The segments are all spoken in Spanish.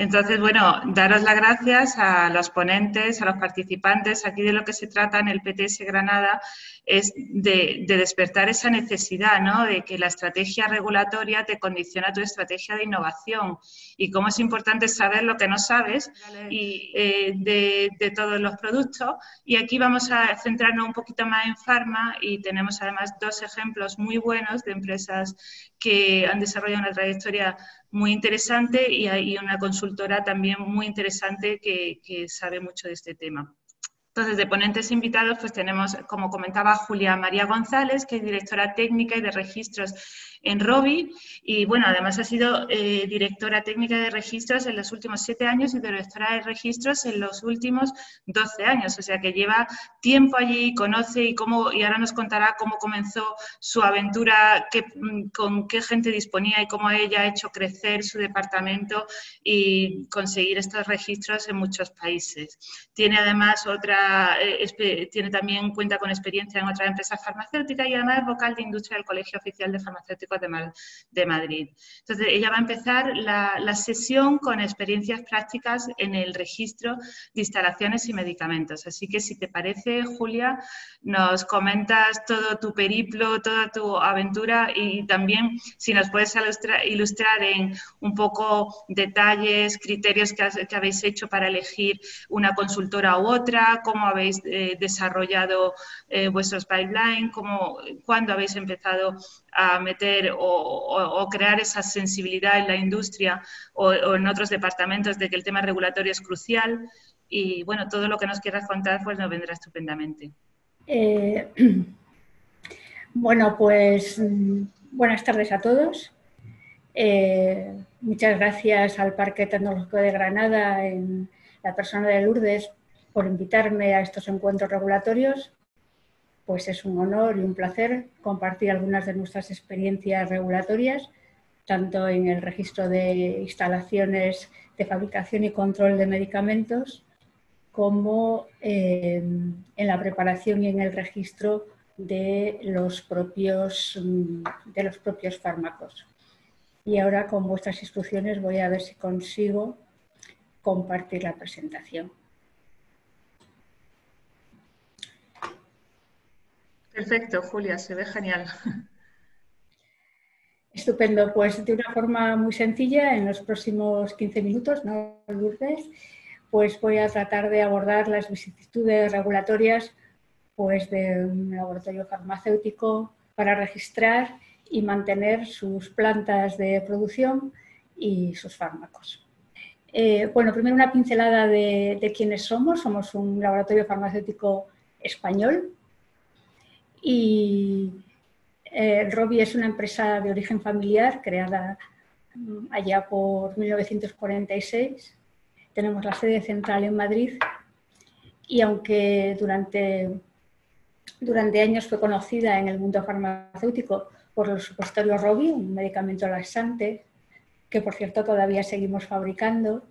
Entonces, bueno, daros las gracias a los ponentes, a los participantes. Aquí de lo que se trata en el PTS Granada es de, despertar esa necesidad, ¿no? De que la estrategia regulatoria te condiciona tu estrategia de innovación y cómo es importante saber lo que no sabes y, eh, de, todos los productos. Y aquí vamos a centrarnos un poquito más en farma y tenemos además dos ejemplos muy buenos de empresas que han desarrollado una trayectoria muy interesante y hay una consultora también muy interesante que, sabe mucho de este tema. Entonces, de ponentes invitados, pues tenemos, como comentaba, Julia María González, que es directora técnica y de registros en Robi y bueno, además ha sido eh, directora técnica de registros en los últimos siete años y directora de registros en los últimos doce años, o sea que lleva tiempo allí, conoce y cómo, y ahora nos contará cómo comenzó su aventura, mm, con qué gente disponía y cómo ella ha hecho crecer su departamento y conseguir estos registros en muchos países. Tiene además otra, eh, tiene también cuenta con experiencia en otras empresas farmacéuticas y además vocal de industria del Colegio Oficial de Farmacéuticos de, Madrid. Entonces, ella va a empezar la, sesión con experiencias prácticas en el registro de instalaciones y medicamentos. Así que, si te parece, Julia, nos comentas todo tu periplo, toda tu aventura y también si nos puedes ilustrar, en un poco detalles, criterios que, habéis hecho para elegir una consultora u otra, cómo habéis eh, desarrollado eh, vuestros pipelines, cómo, cuándo habéis empezado a meter o, crear esa sensibilidad en la industria o, en otros departamentos de que el tema regulatorio es crucial. Y bueno, todo lo que nos quieras contar pues nos vendrá estupendamente. Eh, bueno, pues mm, buenas tardes a todos. Eh, muchas gracias al Parque Tecnológico de Granada en la persona de Lourdes por invitarme a estos encuentros regulatorios pues es un honor y un placer compartir algunas de nuestras experiencias regulatorias, tanto en el registro de instalaciones de fabricación y control de medicamentos, como eh, en la preparación y en el registro de los propios, de los propios fármacos. Y ahora con vuestras instrucciones voy a ver si consigo compartir la presentación. Perfecto, Julia, se ve genial. Estupendo, pues de una forma muy sencilla, en los próximos 15 minutos, ¿no, Lourdes? Pues voy a tratar de abordar las vicisitudes regulatorias pues, de un laboratorio farmacéutico para registrar y mantener sus plantas de producción y sus fármacos. Eh, bueno, primero una pincelada de, de quiénes somos. Somos un laboratorio farmacéutico español y eh, Robi es una empresa de origen familiar creada mm, allá por 1946. Tenemos la sede central en Madrid y aunque durante, durante años fue conocida en el mundo farmacéutico por los supositorios Robi, un medicamento laxante, que por cierto todavía seguimos fabricando,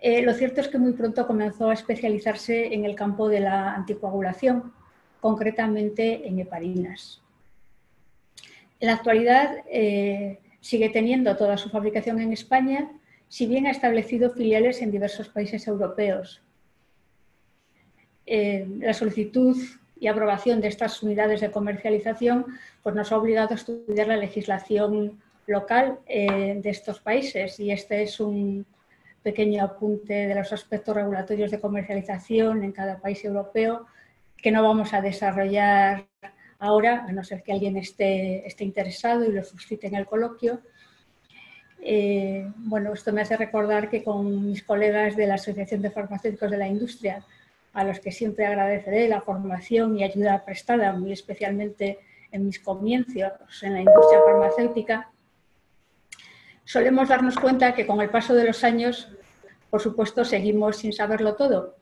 eh, lo cierto es que muy pronto comenzó a especializarse en el campo de la anticoagulación concretamente en heparinas. En la actualidad eh, sigue teniendo toda su fabricación en España, si bien ha establecido filiales en diversos países europeos. Eh, la solicitud y aprobación de estas unidades de comercialización pues nos ha obligado a estudiar la legislación local eh, de estos países y este es un pequeño apunte de los aspectos regulatorios de comercialización en cada país europeo que no vamos a desarrollar ahora, a no ser que alguien esté, esté interesado y lo suscite en el coloquio. Eh, bueno, esto me hace recordar que con mis colegas de la Asociación de Farmacéuticos de la Industria, a los que siempre agradeceré la formación y ayuda prestada, muy especialmente en mis comienzos en la industria farmacéutica, solemos darnos cuenta que con el paso de los años, por supuesto, seguimos sin saberlo todo,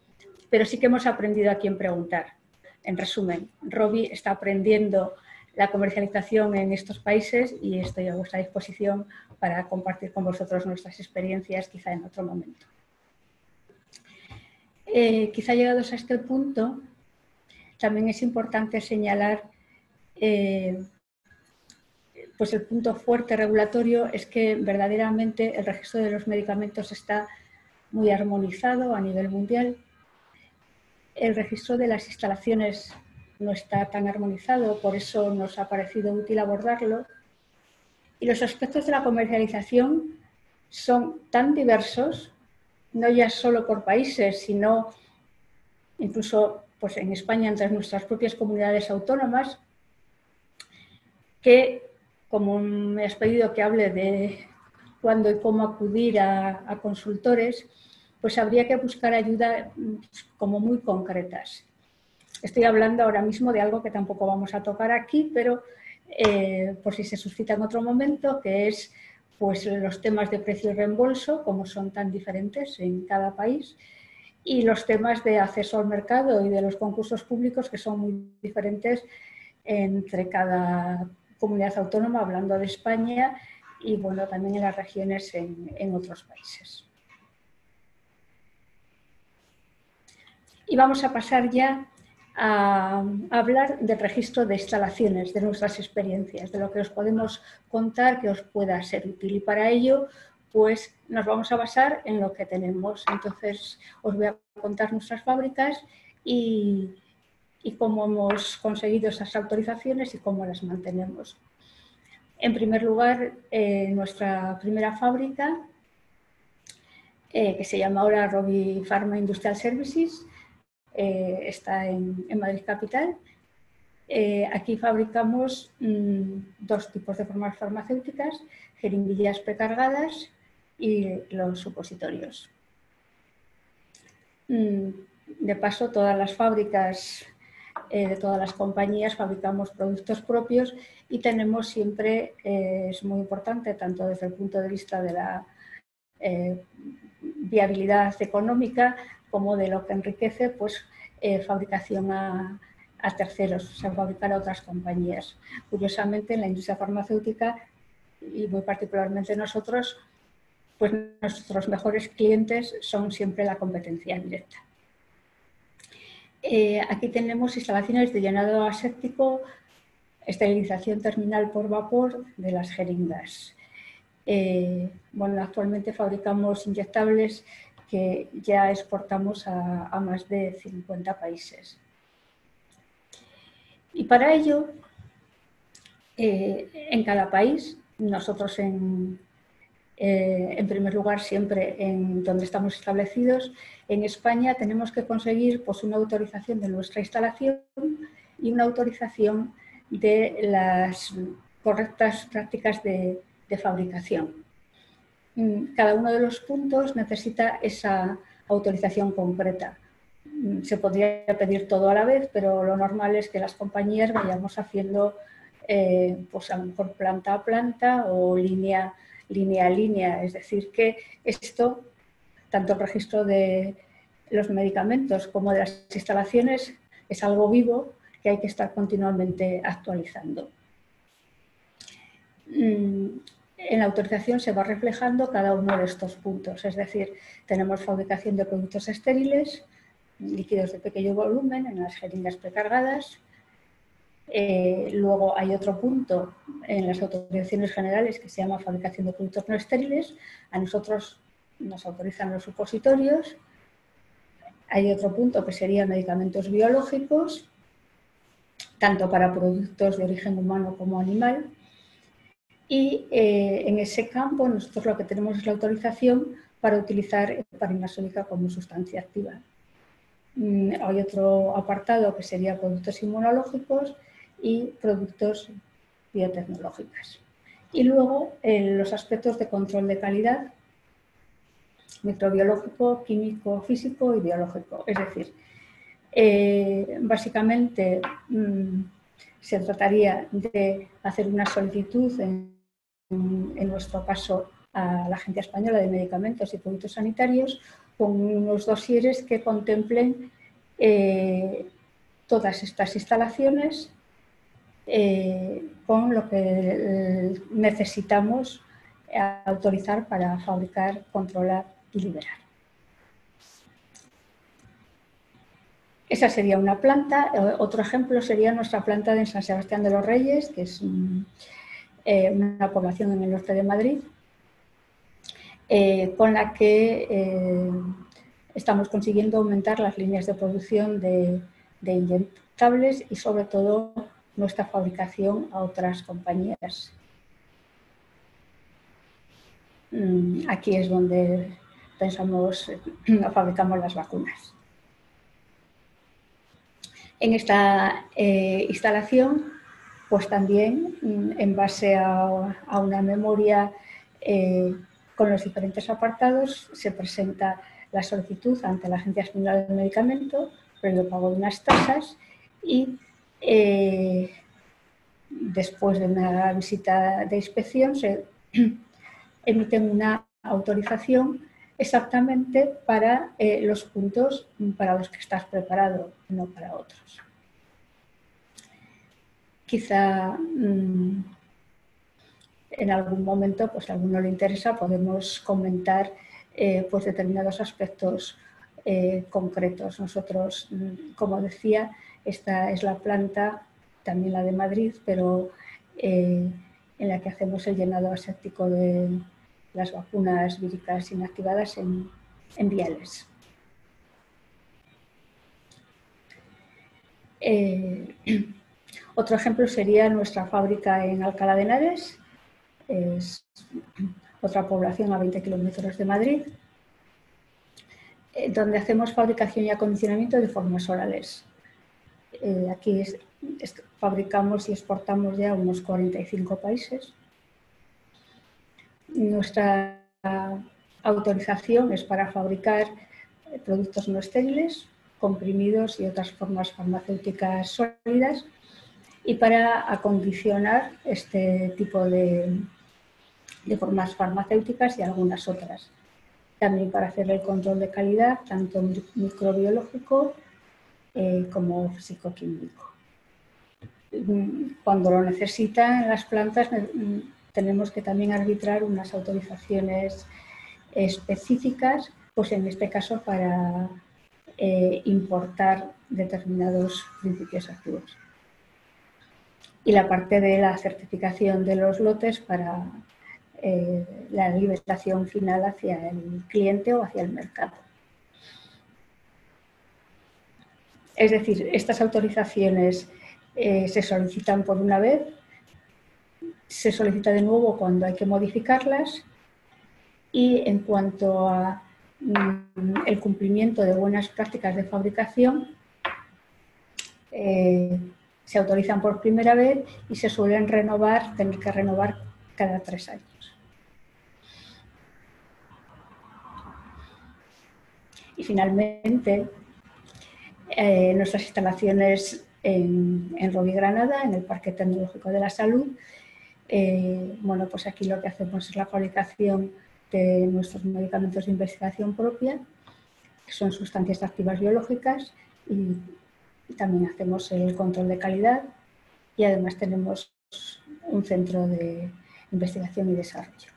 pero sí que hemos aprendido a quién preguntar. En resumen, Robi está aprendiendo la comercialización en estos países y estoy a vuestra disposición para compartir con vosotros nuestras experiencias quizá en otro momento. Eh, quizá llegados a este punto, también es importante señalar eh, pues el punto fuerte regulatorio es que verdaderamente el registro de los medicamentos está muy armonizado a nivel mundial. El registro de las instalaciones no está tan armonizado, por eso nos ha parecido útil abordarlo. Y los aspectos de la comercialización son tan diversos, no ya solo por países, sino incluso pues, en España entre nuestras propias comunidades autónomas, que como me has pedido que hable de cuándo y cómo acudir a, a consultores, pues habría que buscar ayuda pues, como muy concretas. Estoy hablando ahora mismo de algo que tampoco vamos a tocar aquí, pero eh, por si se suscita en otro momento, que es pues, los temas de precio y reembolso, como son tan diferentes en cada país, y los temas de acceso al mercado y de los concursos públicos, que son muy diferentes entre cada comunidad autónoma, hablando de España, y bueno, también en las regiones en otros países. Y vamos a pasar ya a, hablar del registro de instalaciones, de nuestras experiencias, de lo que os podemos contar que os pueda ser útil. Y para ello, pues nos vamos a basar en lo que tenemos. Entonces, os voy a contar nuestras fábricas y, cómo hemos conseguido esas autorizaciones y cómo las mantenemos. En primer lugar, eh, nuestra primera fábrica, eh, que se llama ahora Robi Pharma Industrial Services, eh, está en, Madrid Capital. Eh, aquí fabricamos mm, dos tipos de formas farmacéuticas, jeringuillas precargadas y los supositorios. Mm, de paso, todas las fábricas eh, de todas las compañías fabricamos productos propios y tenemos siempre, es muy importante, tanto desde el punto de vista de la viabilidad económica como de lo que enriquece, pues eh, fabricación a, terceros, o sea, fabricar a otras compañías. Curiosamente, en la industria farmacéutica y muy particularmente nosotros, pues nuestros mejores clientes son siempre la competencia directa. Eh, aquí tenemos instalaciones de llenado aséptico, esterilización terminal por vapor de las jeringas. Eh, bueno, actualmente fabricamos inyectables que ya exportamos a, más de 50 países. Y para ello, eh, en cada país, nosotros en, eh, en, primer lugar siempre en donde estamos establecidos, en España tenemos que conseguir pues, una autorización de nuestra instalación y una autorización de las correctas prácticas de fabricación. Mm, cada uno de los puntos necesita esa autorización concreta. Mm, se podría pedir todo a la vez, pero lo normal es que las compañías vayamos haciendo, eh, pues a lo mejor planta a planta o línea, línea a línea. Es decir, que esto, tanto el registro de los medicamentos como de las instalaciones, es algo vivo que hay que estar continuamente actualizando. Mm, en la autorización se va reflejando cada uno de estos puntos, es decir, tenemos fabricación de productos estériles, líquidos de pequeño volumen en las jeringas precargadas. Eh, luego hay otro punto en las autorizaciones generales que se llama fabricación de productos no estériles. A nosotros nos autorizan los supositorios. Hay otro punto que serían medicamentos biológicos, tanto para productos de origen humano como animal. Y eh, en ese campo nosotros lo que tenemos es la autorización para utilizar heparina sódica como sustancia activa. Mm, hay otro apartado que sería productos inmunológicos y productos biotecnológicos. Y luego eh, los aspectos de control de calidad microbiológico, químico, físico y biológico. Es decir, eh, básicamente mm, se trataría de hacer una solicitud en en nuestro caso a la Agencia Española de Medicamentos y Productos Sanitarios, con unos dosieres que contemplen eh, todas estas instalaciones eh, con lo que eh, necesitamos autorizar para fabricar, controlar y liberar. Esa sería una planta. Otro ejemplo sería nuestra planta de San Sebastián de los Reyes, que es eh, una población en el norte de Madrid, eh, con la que eh, estamos consiguiendo aumentar las líneas de producción de, de inyectables y sobre todo nuestra fabricación a otras compañías. Mm, aquí es donde pensamos, fabricamos las vacunas. En esta instalación pues también mm, en base a, una memoria eh, con los diferentes apartados se presenta la solicitud ante la Agencia Española del Medicamento, previo pago de unas tasas y eh, después de una visita de inspección se emiten una autorización exactamente para eh, los puntos para los que estás preparado, no para otros quizá mm, en algún momento, pues a alguno le interesa, podemos comentar eh, pues determinados aspectos eh, concretos. Nosotros, mm, como decía, esta es la planta, también la de Madrid, pero eh, en la que hacemos el llenado aséptico de las vacunas víricas inactivadas en, en viales. Otro ejemplo sería nuestra fábrica en Alcalá de Henares, es otra población a 20 kilómetros de Madrid, eh, donde hacemos fabricación y acondicionamiento de formas orales. Eh, aquí fabricamos y exportamos ya unos 45 países. Nuestra autorización es para fabricar eh, productos no estériles, comprimidos y otras formas farmacéuticas sólidas y para acondicionar este tipo de, formas farmacéuticas y algunas otras. También para hacer el control de calidad, tanto microbiológico eh, como psicoquímico. Cuando lo necesitan las plantas, tenemos que también arbitrar unas autorizaciones específicas, pues en este caso para eh, importar determinados principios activos y la parte de la certificación de los lotes para eh, la liberación final hacia el cliente o hacia el mercado. Es decir, estas autorizaciones eh, se solicitan por una vez, se solicita de nuevo cuando hay que modificarlas y en cuanto a mm, el cumplimiento de buenas prácticas de fabricación, eh, se autorizan por primera vez y se suelen renovar, tener que renovar cada tres años. Y finalmente, eh, nuestras instalaciones en, en Granada, en el Parque Tecnológico de la Salud, eh, bueno, pues aquí lo que hacemos es la fabricación de nuestros medicamentos de investigación propia, que son sustancias activas biológicas y también hacemos el control de calidad y además tenemos un centro de investigación y desarrollo.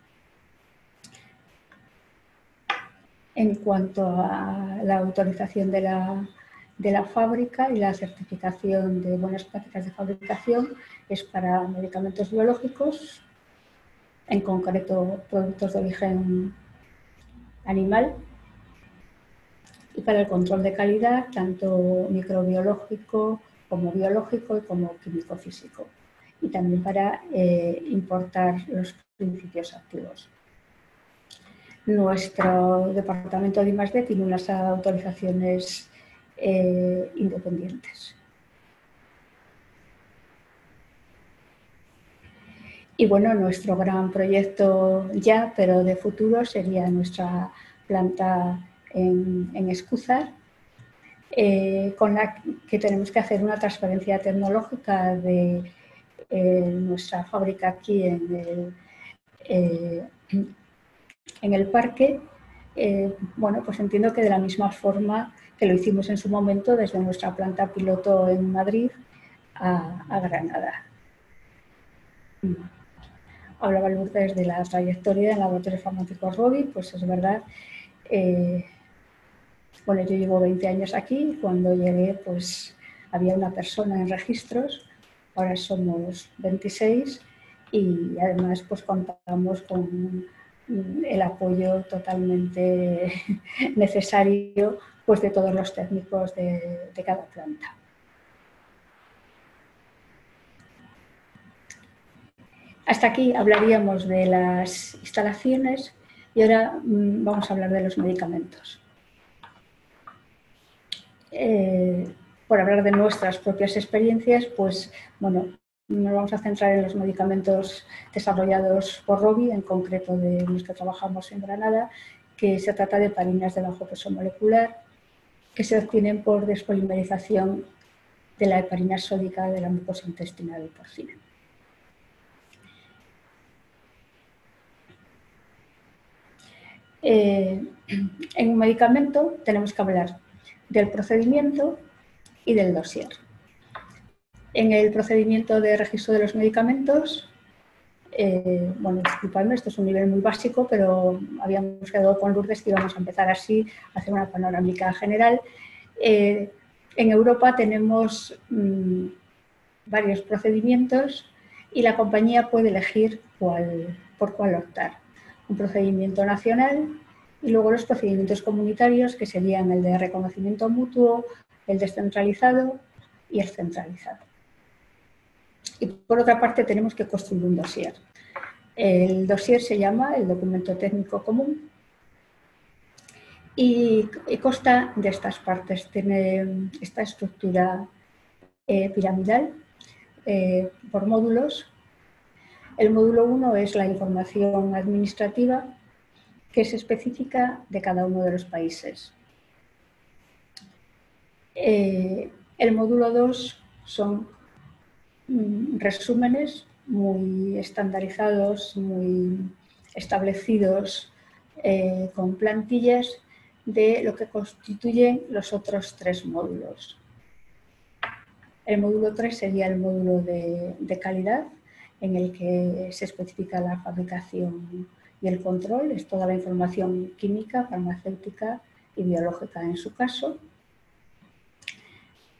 En cuanto a la autorización de la, de la fábrica y la certificación de buenas prácticas de fabricación es para medicamentos biológicos, en concreto productos de origen animal para el control de calidad, tanto microbiológico como biológico y como químico-físico. Y también para eh, importar los principios activos. Nuestro departamento de I+.D. tiene unas autorizaciones eh, independientes. Y bueno, nuestro gran proyecto ya, pero de futuro, sería nuestra planta en, en Escúzar, eh, con la que tenemos que hacer una transferencia tecnológica de eh, nuestra fábrica aquí en el, eh, en el parque. bueno, pues entiendo que de la misma forma que lo hicimos en su momento desde nuestra planta piloto en Madrid a, Granada. Hablaba Lourdes de la trayectoria del laboratorio farmacéutico Robi, pues es verdad, bueno, yo llevo 20 años aquí, cuando llegué pues había una persona en registros, ahora somos 26 y además pues contamos con el apoyo totalmente necesario pues, de todos los técnicos de, de cada planta. Hasta aquí hablaríamos de las instalaciones y ahora mm, vamos a hablar de los medicamentos. Eh, por hablar de nuestras propias experiencias, pues bueno, nos vamos a centrar en los medicamentos desarrollados por Robi, en concreto de los que trabajamos en Granada, que se trata de parinas de bajo peso molecular que se obtienen por despolimerización de la heparina sódica de la mucosa intestinal porcina. Eh, en un medicamento tenemos que hablar del procedimiento y del dossier. En el procedimiento de registro de los medicamentos, eh, bueno, disculpadme, esto es un nivel muy básico, pero habíamos quedado con Lourdes que íbamos a empezar así, a hacer una panorámica general. Eh, en Europa tenemos mm, varios procedimientos y la compañía puede elegir por cuál optar un procedimiento nacional y luego los procedimientos comunitarios que serían el de reconocimiento mutuo, el descentralizado y el centralizado. Y por otra parte tenemos que construir un dossier. El dossier se llama el documento técnico común y, consta de estas partes. Tiene esta estructura eh, piramidal eh, por módulos el módulo 1 es la información administrativa que es específica de cada uno de los países. Eh, el módulo 2 son mm, resúmenes muy estandarizados, muy establecidos, eh, con plantillas de lo que constituyen los otros tres módulos. El módulo 3 sería el módulo de calidad, en el que se especifica la fabricación y el control, es toda la información química, farmacéutica y biológica en su caso.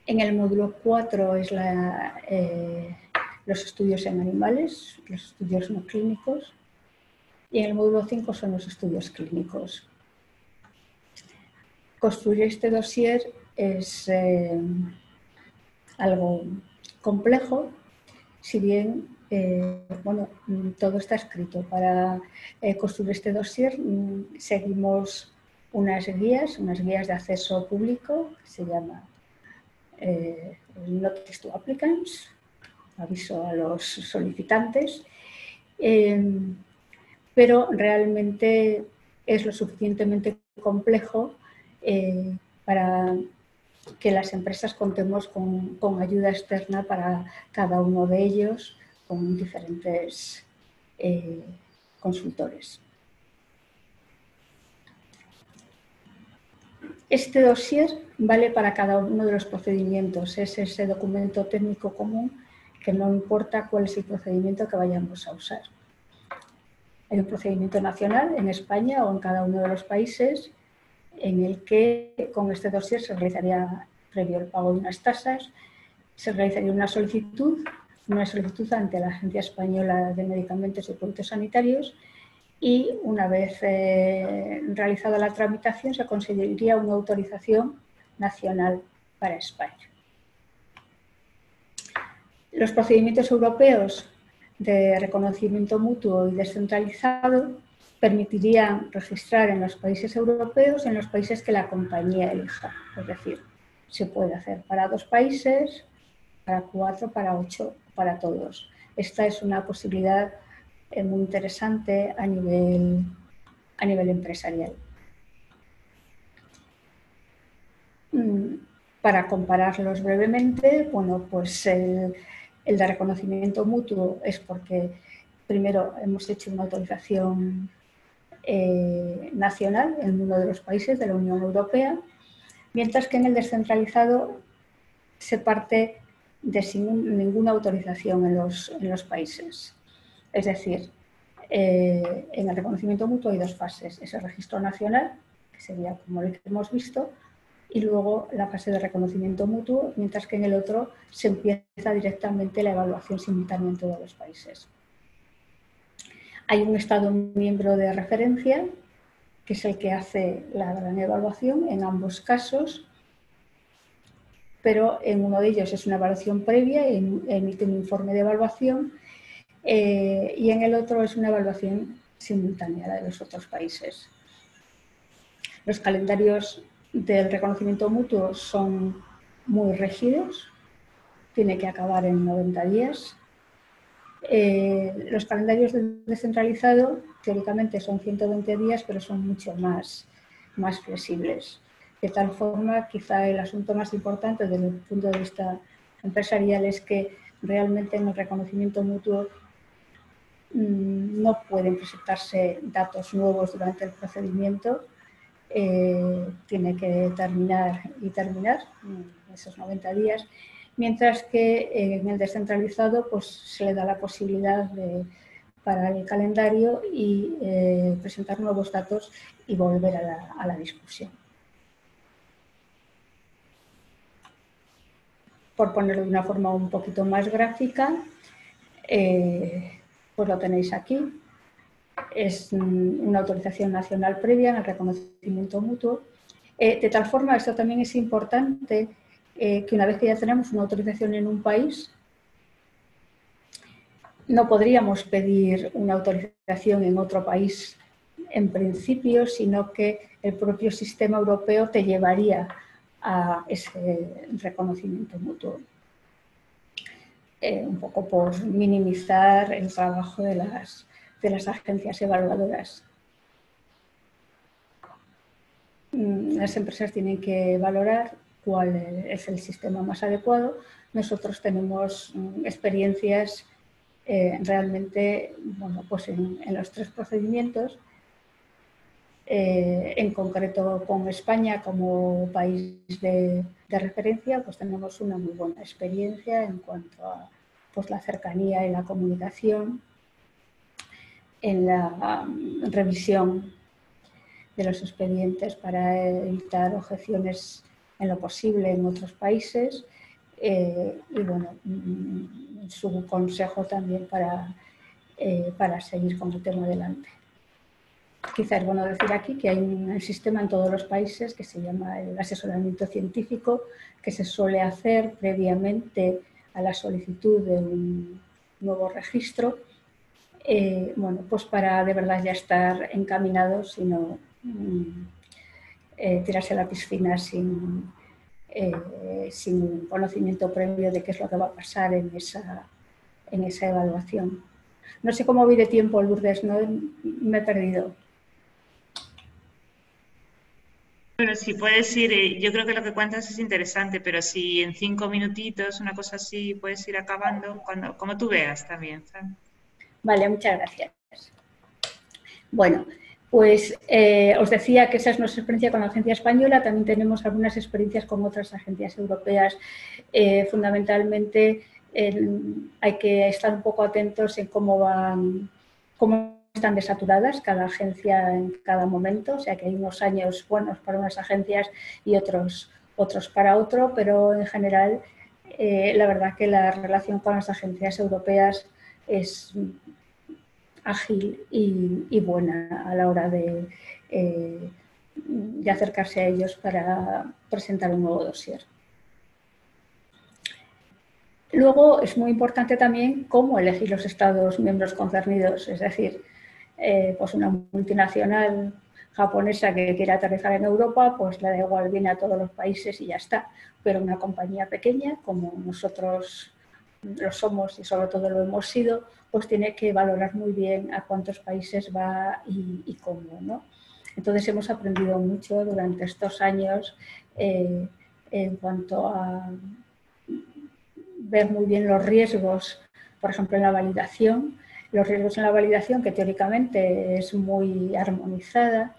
En el módulo 4 es eh, los estudios en animales, los estudios no clínicos, y en el módulo 5 son los estudios clínicos. Construir este dossier es eh, algo complejo, si bien eh, bueno, mm, todo está escrito. Para eh, construir este dossier mm, seguimos unas guías, unas guías de acceso público que se llama eh, Notice to Applicants, aviso a los solicitantes, em, pero realmente es lo suficientemente complejo para que las empresas contemos con, con, ayuda externa para cada uno de ellos con diferentes eh, consultores. Este dossier vale para cada uno de los procedimientos, es ese documento técnico común que no importa cuál es el procedimiento que vayamos a usar. Hay un procedimiento nacional en España o en cada uno de los países en el que con este dossier se realizaría, previo el pago de unas tasas, se realizaría una solicitud una solicitud ante la Agencia Española de Medicamentos y Productos Sanitarios y una vez eh, realizada la tramitación se conseguiría una autorización nacional para España. Los procedimientos europeos de reconocimiento mutuo y descentralizado permitirían registrar en los países europeos en los países que la compañía elija. Es decir, se puede hacer para dos países, para cuatro, para ocho para todos. Esta es una posibilidad eh, muy interesante a nivel, a nivel empresarial. Mm, para compararlos brevemente, bueno, pues el, de reconocimiento mutuo es porque primero hemos hecho una autorización eh, nacional en uno de los países de la Unión Europea, mientras que en el descentralizado se parte de sin ninguna autorización en los, países. Es decir, eh, en el reconocimiento mutuo hay dos fases. Es el registro nacional, que sería como el que hemos visto, y luego la fase de reconocimiento mutuo, mientras que en el otro se empieza directamente la evaluación simultánea en todos los países. Hay un Estado miembro de referencia, que es el que hace la gran evaluación en ambos casos, pero en uno de ellos es una evaluación previa, emite un informe de evaluación, eh, y en el otro es una evaluación simultánea de los otros países. Los calendarios del reconocimiento mutuo son muy rígidos, tiene que acabar en 90 días. Eh, los calendarios descentralizados teóricamente son 120 días, pero son mucho más, más flexibles. De tal forma, quizá el asunto más importante desde el punto de vista empresarial es que realmente en el reconocimiento mutuo mm, no pueden presentarse datos nuevos durante el procedimiento. Eh, tiene que terminar y terminar esos 90 días mientras que en el descentralizado pues, se le da la posibilidad de parar el calendario y eh, presentar nuevos datos y volver a la, discusión. Por ponerlo de una forma un poquito más gráfica, eh, pues lo tenéis aquí. Es una autorización nacional previa en el reconocimiento mutuo. Eh, de tal forma, esto también es importante eh, que una vez que ya tenemos una autorización en un país, no podríamos pedir una autorización en otro país en principio, sino que el propio sistema europeo te llevaría a ese reconocimiento mutuo. Eh, un poco por minimizar el trabajo de las, de las agencias evaluadoras. Mm, las empresas tienen que valorar cuál es el sistema más adecuado. Nosotros tenemos mm, experiencias eh, realmente bueno, pues en, los tres procedimientos, eh, en concreto con España como país de, referencia, pues tenemos una muy buena experiencia en cuanto a pues, la cercanía y la comunicación, en la mm, revisión de los expedientes para evitar objeciones en lo posible en otros países eh, y bueno, mm, su consejo también para, eh, para seguir con el tema adelante. Quizás es bueno decir aquí que hay un sistema en todos los países que se llama el asesoramiento científico, que se suele hacer previamente a la solicitud de un nuevo registro, eh, bueno, pues para de verdad ya estar encaminados y mm, eh, tirarse a la piscina sin, eh, sin conocimiento previo de qué es lo que va a pasar en esa, en esa evaluación. No sé cómo voy de tiempo, Lourdes, no me he perdido. Bueno, si puedes ir, eh, yo creo que lo que cuentas es interesante, pero si en cinco minutitos, una cosa así, puedes ir acabando, cuando, como tú veas también. Vale, muchas gracias. Bueno, pues eh, os decía que esa es nuestra experiencia con la agencia española, también tenemos algunas experiencias con otras agencias europeas. Eh, fundamentalmente hay que estar un poco atentos en cómo van, cómo están desaturadas cada agencia en cada momento, o sea que hay unos años buenos para unas agencias y otros, otros para otro, pero en general eh, la verdad que la relación con las agencias europeas es ágil y, buena a la hora de, eh, de, acercarse a ellos para presentar un nuevo dossier. Luego es muy importante también cómo elegir los Estados miembros concernidos, es decir, eh, pues una multinacional japonesa que quiera aterrizar en Europa, pues le da igual, viene a todos los países y ya está. Pero una compañía pequeña, como nosotros lo somos y sobre todo lo hemos sido, pues tiene que valorar muy bien a cuántos países va y, cómo. ¿no? Entonces hemos aprendido mucho durante estos años eh, en cuanto a ver muy bien los riesgos, por ejemplo, en la validación, los riesgos en la validación, que teóricamente es muy armonizada,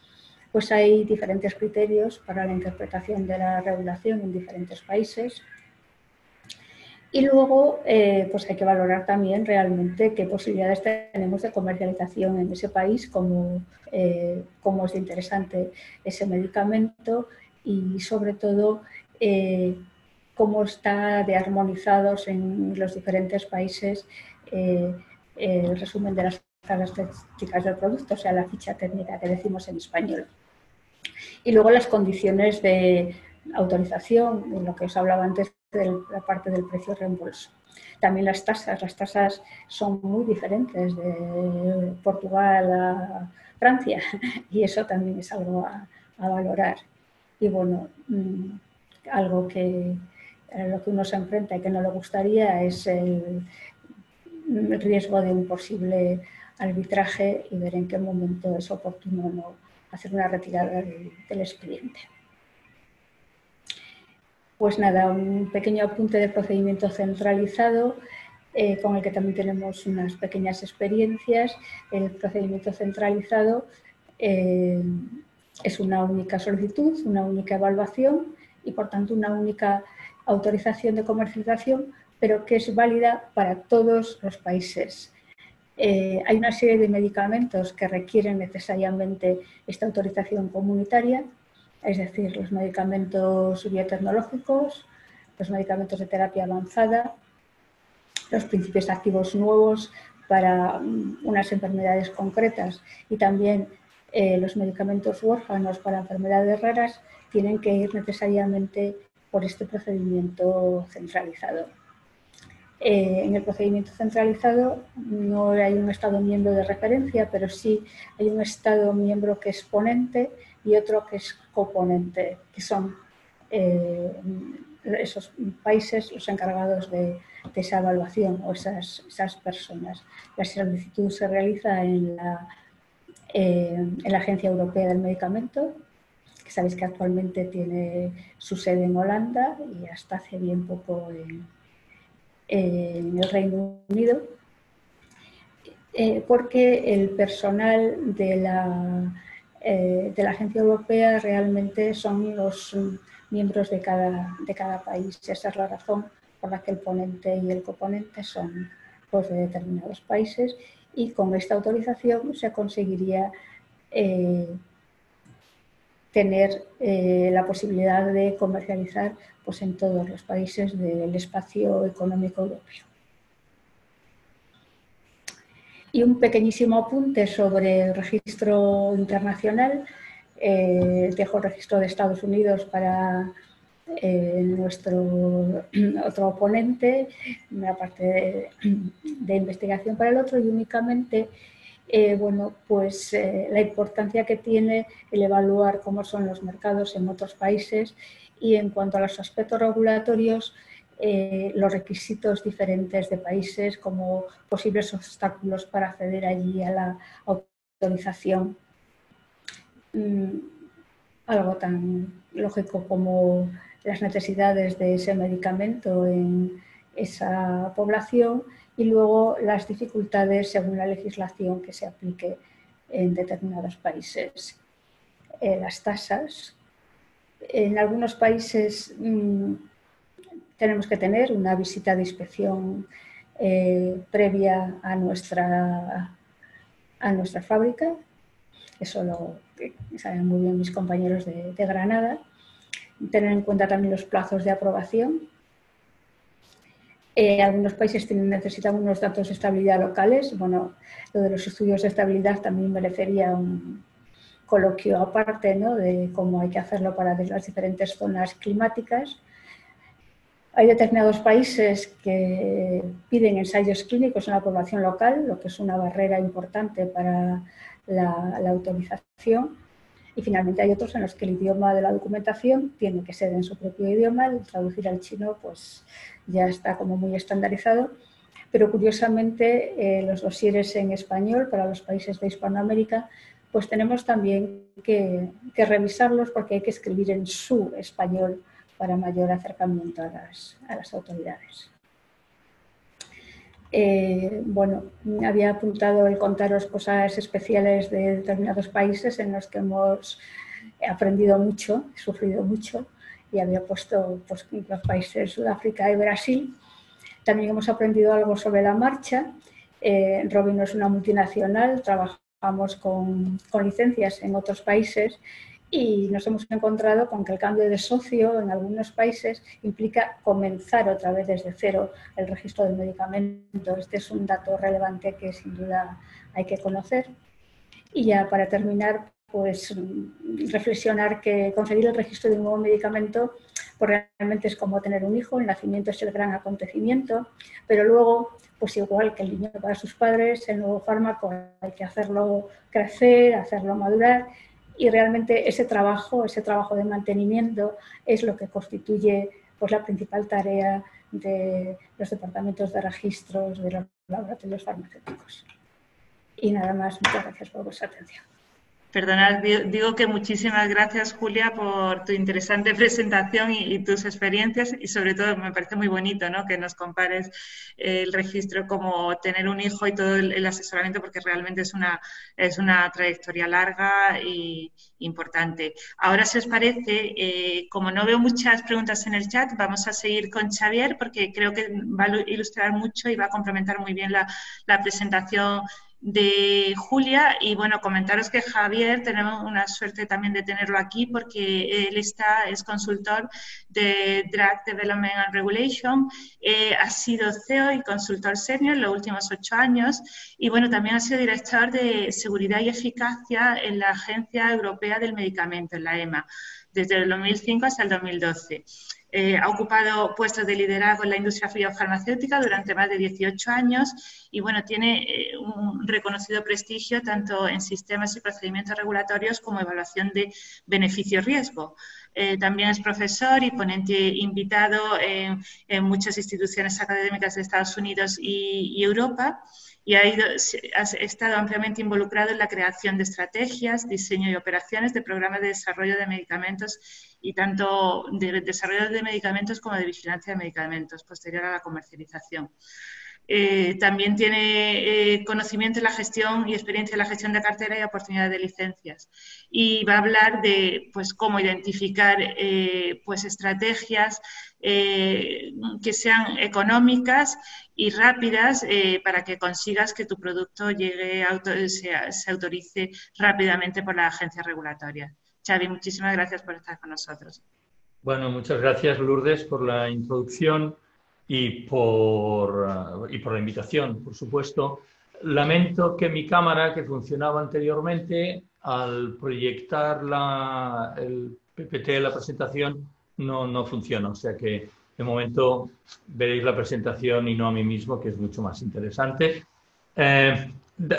pues hay diferentes criterios para la interpretación de la regulación en diferentes países. Y luego, eh, pues hay que valorar también realmente qué posibilidades tenemos de comercialización en ese país, cómo, eh, cómo es interesante ese medicamento y sobre todo eh, cómo está de armonizados en los diferentes países el resumen de las características del producto, o sea, la ficha técnica que decimos en español. Y luego las condiciones de autorización, lo que os hablaba antes de la parte del precio reembolso. También las tasas, las tasas son muy diferentes de Portugal a Francia y eso también es algo a, valorar. Y bueno, mm, algo que a lo que uno se enfrenta y que no le gustaría es el, riesgo de un posible arbitraje y ver en qué momento es oportuno no hacer una retirada del expediente. Pues nada, un pequeño apunte de procedimiento centralizado eh, con el que también tenemos unas pequeñas experiencias. El procedimiento centralizado eh, es una única solicitud, una única evaluación y por tanto una única autorización de comercialización, pero que es válida para todos los países. Eh, hay una serie de medicamentos que requieren necesariamente esta autorización comunitaria es decir, los medicamentos biotecnológicos, los medicamentos de terapia avanzada, los principios activos nuevos para mm, unas enfermedades concretas y también eh, los medicamentos huérfanos para enfermedades raras tienen que ir necesariamente por este procedimiento centralizado. Eh, en el procedimiento centralizado no hay un Estado miembro de referencia, pero sí hay un Estado miembro que es ponente y otro que es coponente, que son eh, esos países los encargados de, esa evaluación o esas, personas. La solicitud se realiza en la, eh, en la Agencia Europea del Medicamento, que sabéis que actualmente tiene su sede en Holanda y hasta hace bien poco en, en el Reino Unido, eh, porque el personal de la eh, de la Agencia Europea realmente son los miembros de cada, de cada país. Esa es la razón por la que el ponente y el coponente son pues, de determinados países y con esta autorización se conseguiría eh, tener eh, la posibilidad de comercializar pues, en todos los países del espacio económico europeo. Y un pequeñísimo apunte sobre el registro internacional. Eh, dejo el registro de Estados Unidos para eh, nuestro otro oponente, una parte de, investigación para el otro y únicamente eh, bueno, pues, la importancia que tiene el evaluar cómo son los mercados en otros países y en cuanto a los aspectos regulatorios, eh, los requisitos diferentes de países como posibles obstáculos para acceder allí a la autorización. Mm, algo tan lógico como las necesidades de ese medicamento en esa población y luego las dificultades según la legislación que se aplique en determinados países. Eh, las tasas. En algunos países mm, tenemos que tener una visita de inspección eh, previa a nuestra, a nuestra fábrica. Eso lo saben muy bien mis compañeros de, Granada. Tener en cuenta también los plazos de aprobación. Eh, algunos países tienen, necesitan unos datos de estabilidad locales. Bueno, lo de los estudios de estabilidad también merecería un coloquio aparte ¿no? de cómo hay que hacerlo para las diferentes zonas climáticas. Hay determinados países que piden ensayos clínicos en la población local, lo que es una barrera importante para la, autorización. Y finalmente hay otros en los que el idioma de la documentación tiene que ser en su propio idioma, el traducir al chino pues ya está como muy estandarizado. Pero curiosamente eh, los dosieres en español para los países de Hispanoamérica pues tenemos también que, revisarlos porque hay que escribir en su español para mayor acercamiento a las, autoridades. Eh, bueno, había apuntado el contaros cosas especiales de determinados países en los que hemos aprendido mucho, sufrido mucho, y había puesto pues, los países Sudáfrica y Brasil. También hemos aprendido algo sobre la marcha. Eh, Robin es una multinacional, trabajamos con, con licencias en otros países y nos hemos encontrado con que el cambio de socio en algunos países implica comenzar otra vez desde cero el registro del medicamento. Este es un dato relevante que sin duda hay que conocer. Y ya para terminar, pues reflexionar que conseguir el registro de un nuevo medicamento pues realmente es como tener un hijo, el nacimiento es el gran acontecimiento, pero luego, pues igual que el niño para sus padres, el nuevo fármaco hay que hacerlo crecer, hacerlo madurar y realmente ese trabajo, ese trabajo de mantenimiento es lo que constituye pues, la principal tarea de los departamentos de registros de los laboratorios farmacéuticos. Y nada más, muchas gracias por vuestra atención. Perdonad, digo que muchísimas gracias, Julia, por tu interesante presentación y, tus experiencias y sobre todo me parece muy bonito ¿no? que nos compares el registro como tener un hijo y todo el, asesoramiento porque realmente es una, es una trayectoria larga e importante. Ahora, si os parece, eh, como no veo muchas preguntas en el chat, vamos a seguir con Xavier porque creo que va a ilustrar mucho y va a complementar muy bien la, la presentación de Julia. Y bueno, comentaros que Javier tenemos una suerte también de tenerlo aquí porque él está, es consultor de Drug Development and Regulation, eh, ha sido CEO y consultor senior en los últimos ocho años. Y bueno, también ha sido director de seguridad y eficacia en la Agencia Europea del Medicamento, en la EMA, desde el 2005 hasta el 2012. Eh, ha ocupado puestos de liderazgo en la industria farmacéutica durante más de 18 años y bueno, tiene eh, un reconocido prestigio tanto en sistemas y procedimientos regulatorios como evaluación de beneficio-riesgo. Eh, también es profesor y ponente invitado en, muchas instituciones académicas de Estados Unidos y, Europa y ha, ha, estado ampliamente involucrado en la creación de estrategias, diseño y operaciones de programas de desarrollo de medicamentos y tanto de desarrollo de medicamentos como de vigilancia de medicamentos posterior a la comercialización. Eh, también tiene eh, conocimiento en la gestión y experiencia en la gestión de cartera y oportunidad de licencias. Y va a hablar de pues, cómo identificar eh, pues, estrategias que sean económicas y rápidas para que consigas que tu producto llegue se autorice rápidamente por la agencia regulatoria. Xavi, muchísimas gracias por estar con nosotros. Bueno, muchas gracias Lourdes por la introducción y por, uh, y por la invitación, por supuesto. Lamento que mi cámara, que funcionaba anteriormente, al proyectar la, el PPT, la presentación, no, no funciona. O sea que de momento veréis la presentación y no a mí mismo, que es mucho más interesante. Eh,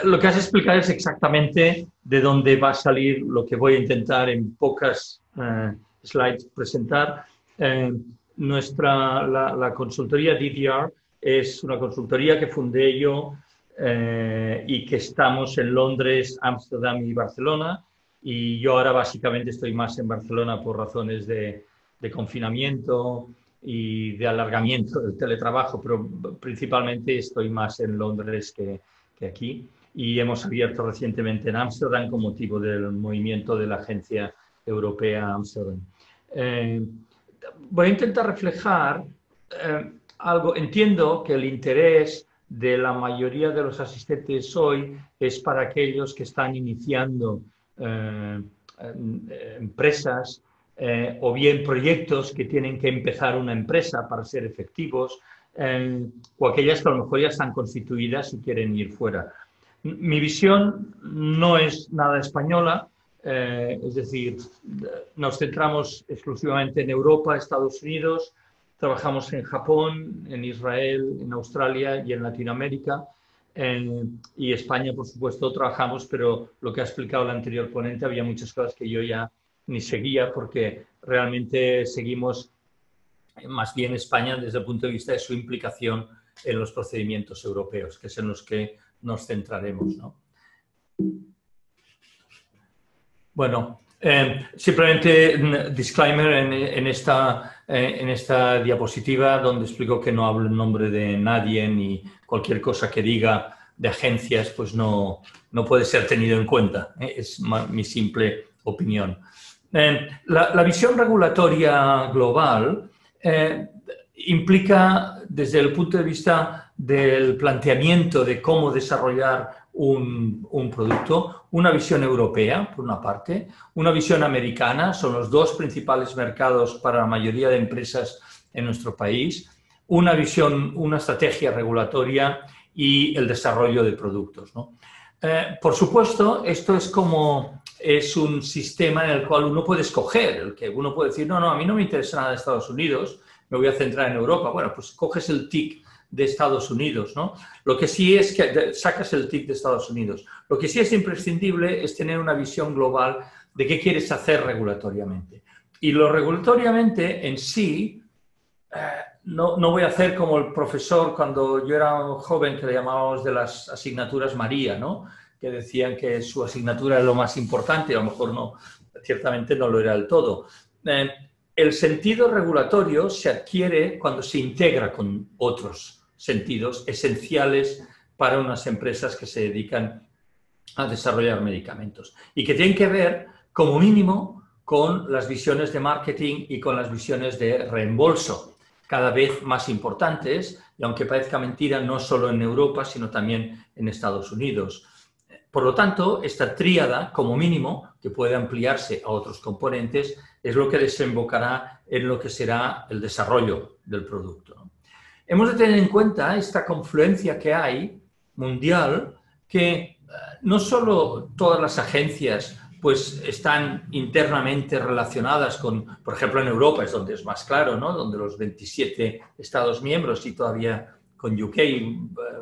lo que has explicado es exactamente de dónde va a salir lo que voy a intentar en pocas eh, slides presentar. Eh, nuestra, la, consultoría DDR es una consultoría que fundé yo eh, y que estamos en Londres, Ámsterdam y Barcelona. Y yo ahora básicamente estoy más en Barcelona por razones de, de confinamiento y de alargamiento del teletrabajo, pero principalmente estoy más en Londres que, que aquí y hemos abierto recientemente en Ámsterdam con motivo del movimiento de la Agencia Europea Ámsterdam. Eh, voy a intentar reflejar eh, algo. Entiendo que el interés de la mayoría de los asistentes hoy es para aquellos que están iniciando eh, empresas o bien proyectos que tienen que empezar una empresa para ser efectivos o aquellas que a lo mejor ya están constituidas y quieren ir fuera. Mi visión no es nada española, eh, es decir, nos centramos exclusivamente en Europa, Estados Unidos, trabajamos en Japón, en Israel, en Australia y en Latinoamérica. y España, por supuesto, trabajamos, pero lo que ha explicado el anterior ponente, había muchas cosas que yo ya ni seguía porque realmente seguimos más bien España desde el punto de vista de su implicación en los procedimientos europeos, que es en los que nos centraremos. ¿no? Bueno, eh, simplemente disclaimer en, esta, eh, en esta diapositiva donde explico que no hablo en nombre de nadie ni cualquier cosa que diga de agencias, pues no, no puede ser tenido en cuenta. ¿eh? Es mi simple opinión. La, visión regulatoria global implica, desde el punto de vista del planteamiento de cómo desarrollar un, producto, una visión europea, por una parte, una visión americana, son los dos principales mercados para la mayoría de empresas en nuestro país, una visión, una estrategia regulatoria y el desarrollo de productos. Eh, por supuesto, esto es como es un sistema en el cual uno puede escoger, el que uno puede decir, no, no, a mí no me interesa nada de Estados Unidos, me voy a centrar en Europa. Bueno, pues coges el TIC de Estados Unidos, ¿no? Lo que sí es que sacas el TIC de Estados Unidos. Lo que sí es imprescindible es tener una visión global de qué quieres hacer regulatoriamente. Y lo regulatoriamente en sí, eh, no, no, voy a hacer como el profesor cuando yo era joven que le llamábamos de las asignaturas María, ¿no? Que decían que su asignatura era lo más importante, a lo mejor no, ciertamente no lo era del todo. Eh, el sentido regulatorio se adquiere cuando se integra con otros sentidos esenciales para unas empresas que se dedican a desarrollar medicamentos y que tienen que ver, como mínimo, con las visiones de marketing y con las visiones de reembolso, cada vez más importantes, y aunque parezca mentira, no solo en Europa, sino también en Estados Unidos. Por lo tanto, esta tríada, como mínimo, que puede ampliarse a otros componentes, es lo que desembocará en lo que será el desarrollo del producto. Hemos de tener en cuenta esta confluencia que hay mundial, que eh, no solo todas las agencias pues están internamente relacionadas con, por ejemplo, en Europa es donde es más claro, ¿no? Donde los 27 Estados miembros y todavía con UK, eh,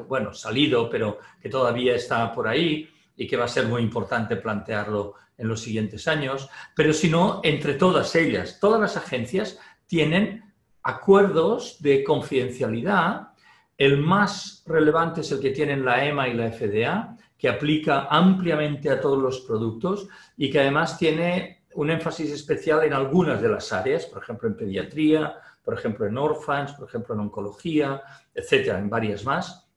bueno, salido, pero que todavía está por ahí y que va a ser muy importante plantearlo en los siguientes años, pero sino entre todas ellas. Todas las agencias tienen acuerdos de confidencialidad. El más relevante es el que tienen la EMA y la FDA, que aplica ampliamente a todos los productos y que además tiene un énfasis especial en algunas de las áreas, por ejemplo en pediatría, por ejemplo en orphans, por ejemplo en oncología, etcétera, en varias más.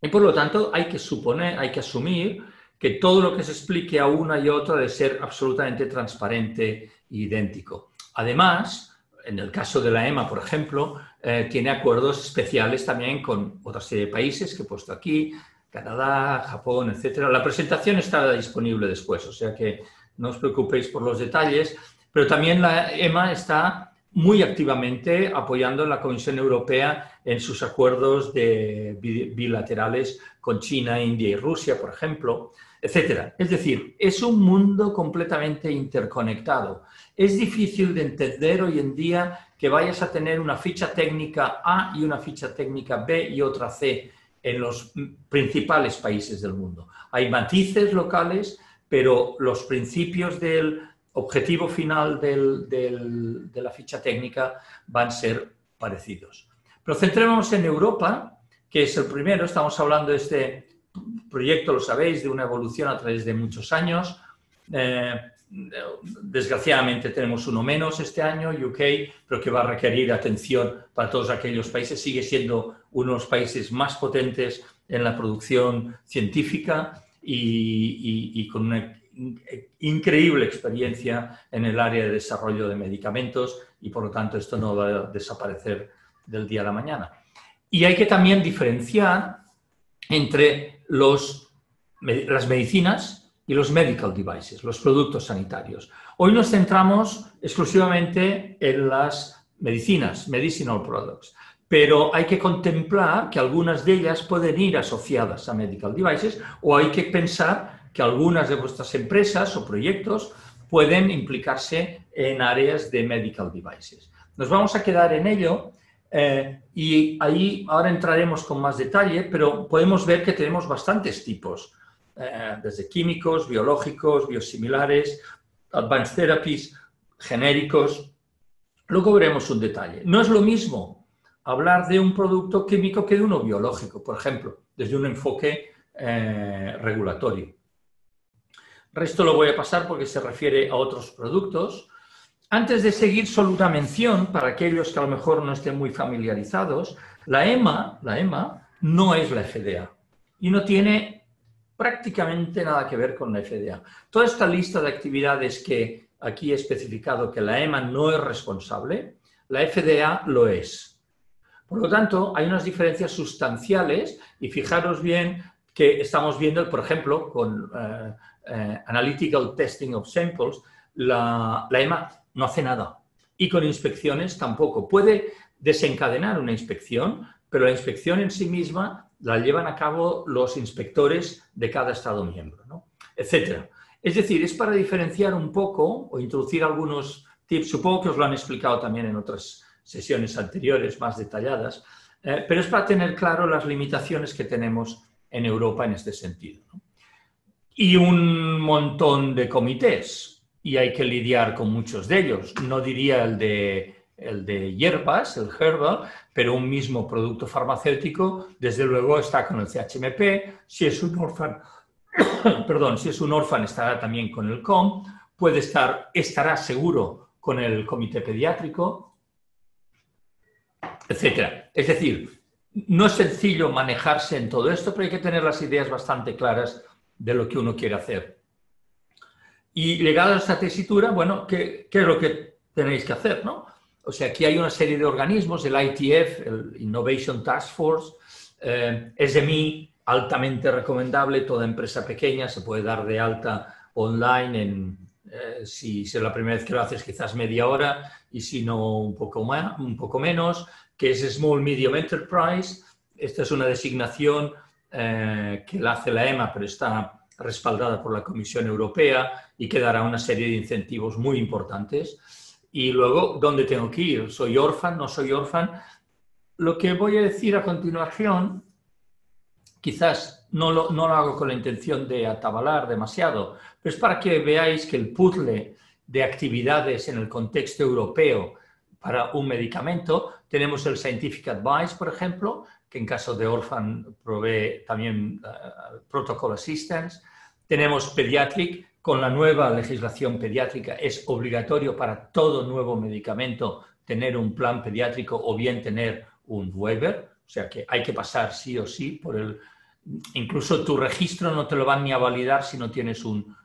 Y por lo tanto hay que suponer, hay que asumir que todo lo que se explique a una y otra debe ser absolutamente transparente e idéntico. Además, en el caso de la EMA, por ejemplo, eh, tiene acuerdos especiales también con otra serie de países que he puesto aquí, Canadá, Japón, etcétera. La presentación estará disponible después, o sea que no os preocupéis por los detalles, pero también la EMA está muy activamente apoyando a la Comisión Europea en sus acuerdos de bilaterales con China, India y Rusia, por ejemplo, etcétera. Es decir, es un mundo completamente interconectado. Es difícil de entender hoy en día que vayas a tener una ficha técnica A y una ficha técnica B y otra C en los principales países del mundo. Hay matices locales, pero los principios del objetivo final de la ficha técnica van a ser parecidos. Pero centrémonos en Europa, que es el primero. Estamos hablando de este proyecto, lo sabéis, de una evolución a través de muchos años. Eh, desgraciadamente tenemos uno menos este año, UK, pero que va a requerir atención para todos aquellos países. Sigue siendo uno de los países más potentes en la producción científica y, con una increíble experiencia en el área de desarrollo de medicamentos y por lo tanto esto no va a desaparecer del día a la mañana. Y hay que también diferenciar entre los, las medicinas y los medical devices, los productos sanitarios. Hoy nos centramos exclusivamente en las medicinas, medicinal products, pero hay que contemplar que algunas de ellas pueden ir asociadas a medical devices o hay que pensar que algunas de vuestras empresas o proyectos pueden implicarse en áreas de medical devices. Nos vamos a quedar en ello eh, y ahí ahora entraremos con más detalle, pero podemos ver que tenemos bastantes tipos eh, desde químicos, biológicos, biosimilares, advanced therapies, genéricos. Luego veremos un detalle. No es lo mismo hablar de un producto químico que de uno biológico, por ejemplo, desde un enfoque eh, regulatorio. Resto lo voy a pasar porque se refiere a otros productos. Antes de seguir, solo una mención para aquellos que a lo mejor no estén muy familiarizados. La EMA, la EMA no es la FDA y no tiene prácticamente nada que ver con la FDA. Toda esta lista de actividades que aquí he especificado que la EMA no es responsable, la FDA lo es. Por lo tanto, hay unas diferencias sustanciales y fijaros bien que estamos viendo, por ejemplo, con eh, eh, Analytical Testing of Samples, la, la EMA no hace nada. Y con inspecciones tampoco. Puede desencadenar una inspección, pero la inspección en sí misma la llevan a cabo los inspectores de cada Estado miembro, etcétera. Es decir, es para diferenciar un poco o introducir algunos tips, supongo que os lo han explicado también en otras sesiones anteriores más detalladas, eh, pero es para tener claro las limitaciones que tenemos en Europa en este sentido. Y un montón de comités, y hay que lidiar con muchos de ellos. No diría el de, el de hierbas, el herbal, pero un mismo producto farmacéutico, desde luego está con el CHMP, si es un orfan, perdón, si es un orfan estará también con el COM, puede estar, estará seguro con el comité pediátrico, etcétera. Es decir, no es sencillo manejarse en todo esto, pero hay que tener las ideas bastante claras de lo que uno quiere hacer. Y llegado a esta tesitura, bueno, ¿qué, es lo que tenéis que hacer? ¿no? O sea, aquí hay una serie de organismos, el ITF, el Innovation Task Force, eh, SMI, altamente recomendable, toda empresa pequeña se puede dar de alta online en, eh, si es la primera vez que lo haces, quizás media hora, y si no, un poco, más, un poco menos, que es Small Medium Enterprise. Esta es una designación eh, que la hace la EMA, pero está respaldada por la Comisión Europea y que dará una serie de incentivos muy importantes. Y luego, ¿dónde tengo que ir? ¿Soy orfan? ¿No soy orfan? Lo que voy a decir a continuación, quizás no lo, hago con la intención de atabalar demasiado, pero es para que veáis que el puzzle de actividades en el contexto europeo para un medicamento, tenemos el Scientific Advice, por ejemplo, que en caso de Orphan provee también uh, Protocol Assistance. Tenemos Pediatric, con la nueva legislación pediátrica es obligatorio para todo nuevo medicamento tener un plan pediátrico o bien tener un waiver, o sea que hay que pasar sí o sí por el... Incluso tu registro no te lo van ni a validar si no tienes un,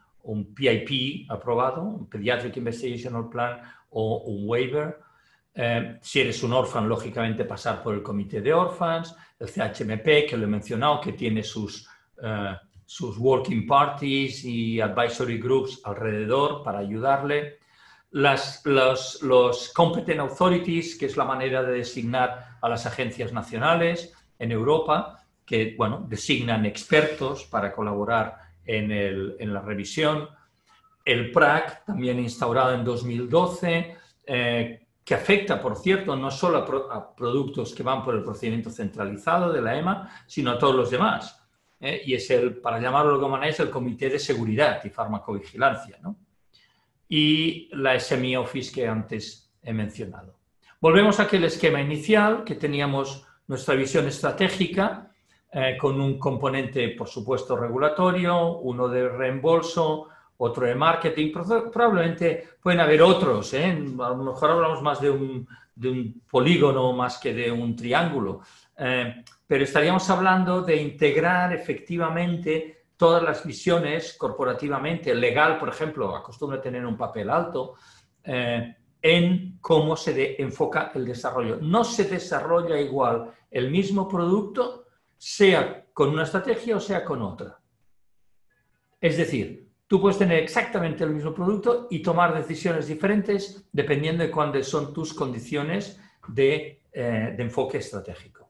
PIP aprobado, un Pediatric Investigational Plan o un waiver. Eh, si eres un orfan, lógicamente pasar por el comité de orphans, el CHMP, que lo he mencionado, que tiene sus, eh, sus working parties y advisory groups alrededor para ayudarle. Las, los, los competent authorities, que es la manera de designar a las agencias nacionales en Europa, que bueno, designan expertos para colaborar en, el, en la revisión. El PRAC, también instaurado en 2012, eh, que afecta, por cierto, no solo a, productos que van por el procedimiento centralizado de la EMA, sino a todos los demás. ¿Eh? Y es el, para llamarlo de alguna es el Comité de Seguridad y Farmacovigilancia. ¿no? Y la SMI Office que antes he mencionado. Volvemos a aquel esquema inicial que teníamos nuestra visión estratégica eh, con un componente, por supuesto, regulatorio, uno de reembolso, otro de marketing, probablemente pueden haber otros, ¿eh? a lo mejor hablamos más de un, de un, polígono más que de un triángulo, eh, pero estaríamos hablando de integrar efectivamente todas las visiones corporativamente, legal, por ejemplo, acostumbra tener un papel alto, eh, en cómo se enfoca el desarrollo. No se desarrolla igual el mismo producto, sea con una estrategia o sea con otra. Es decir, tú puedes tener exactamente el mismo producto y tomar decisiones diferentes dependiendo de cuáles son tus condiciones de, eh, de, enfoque estratégico.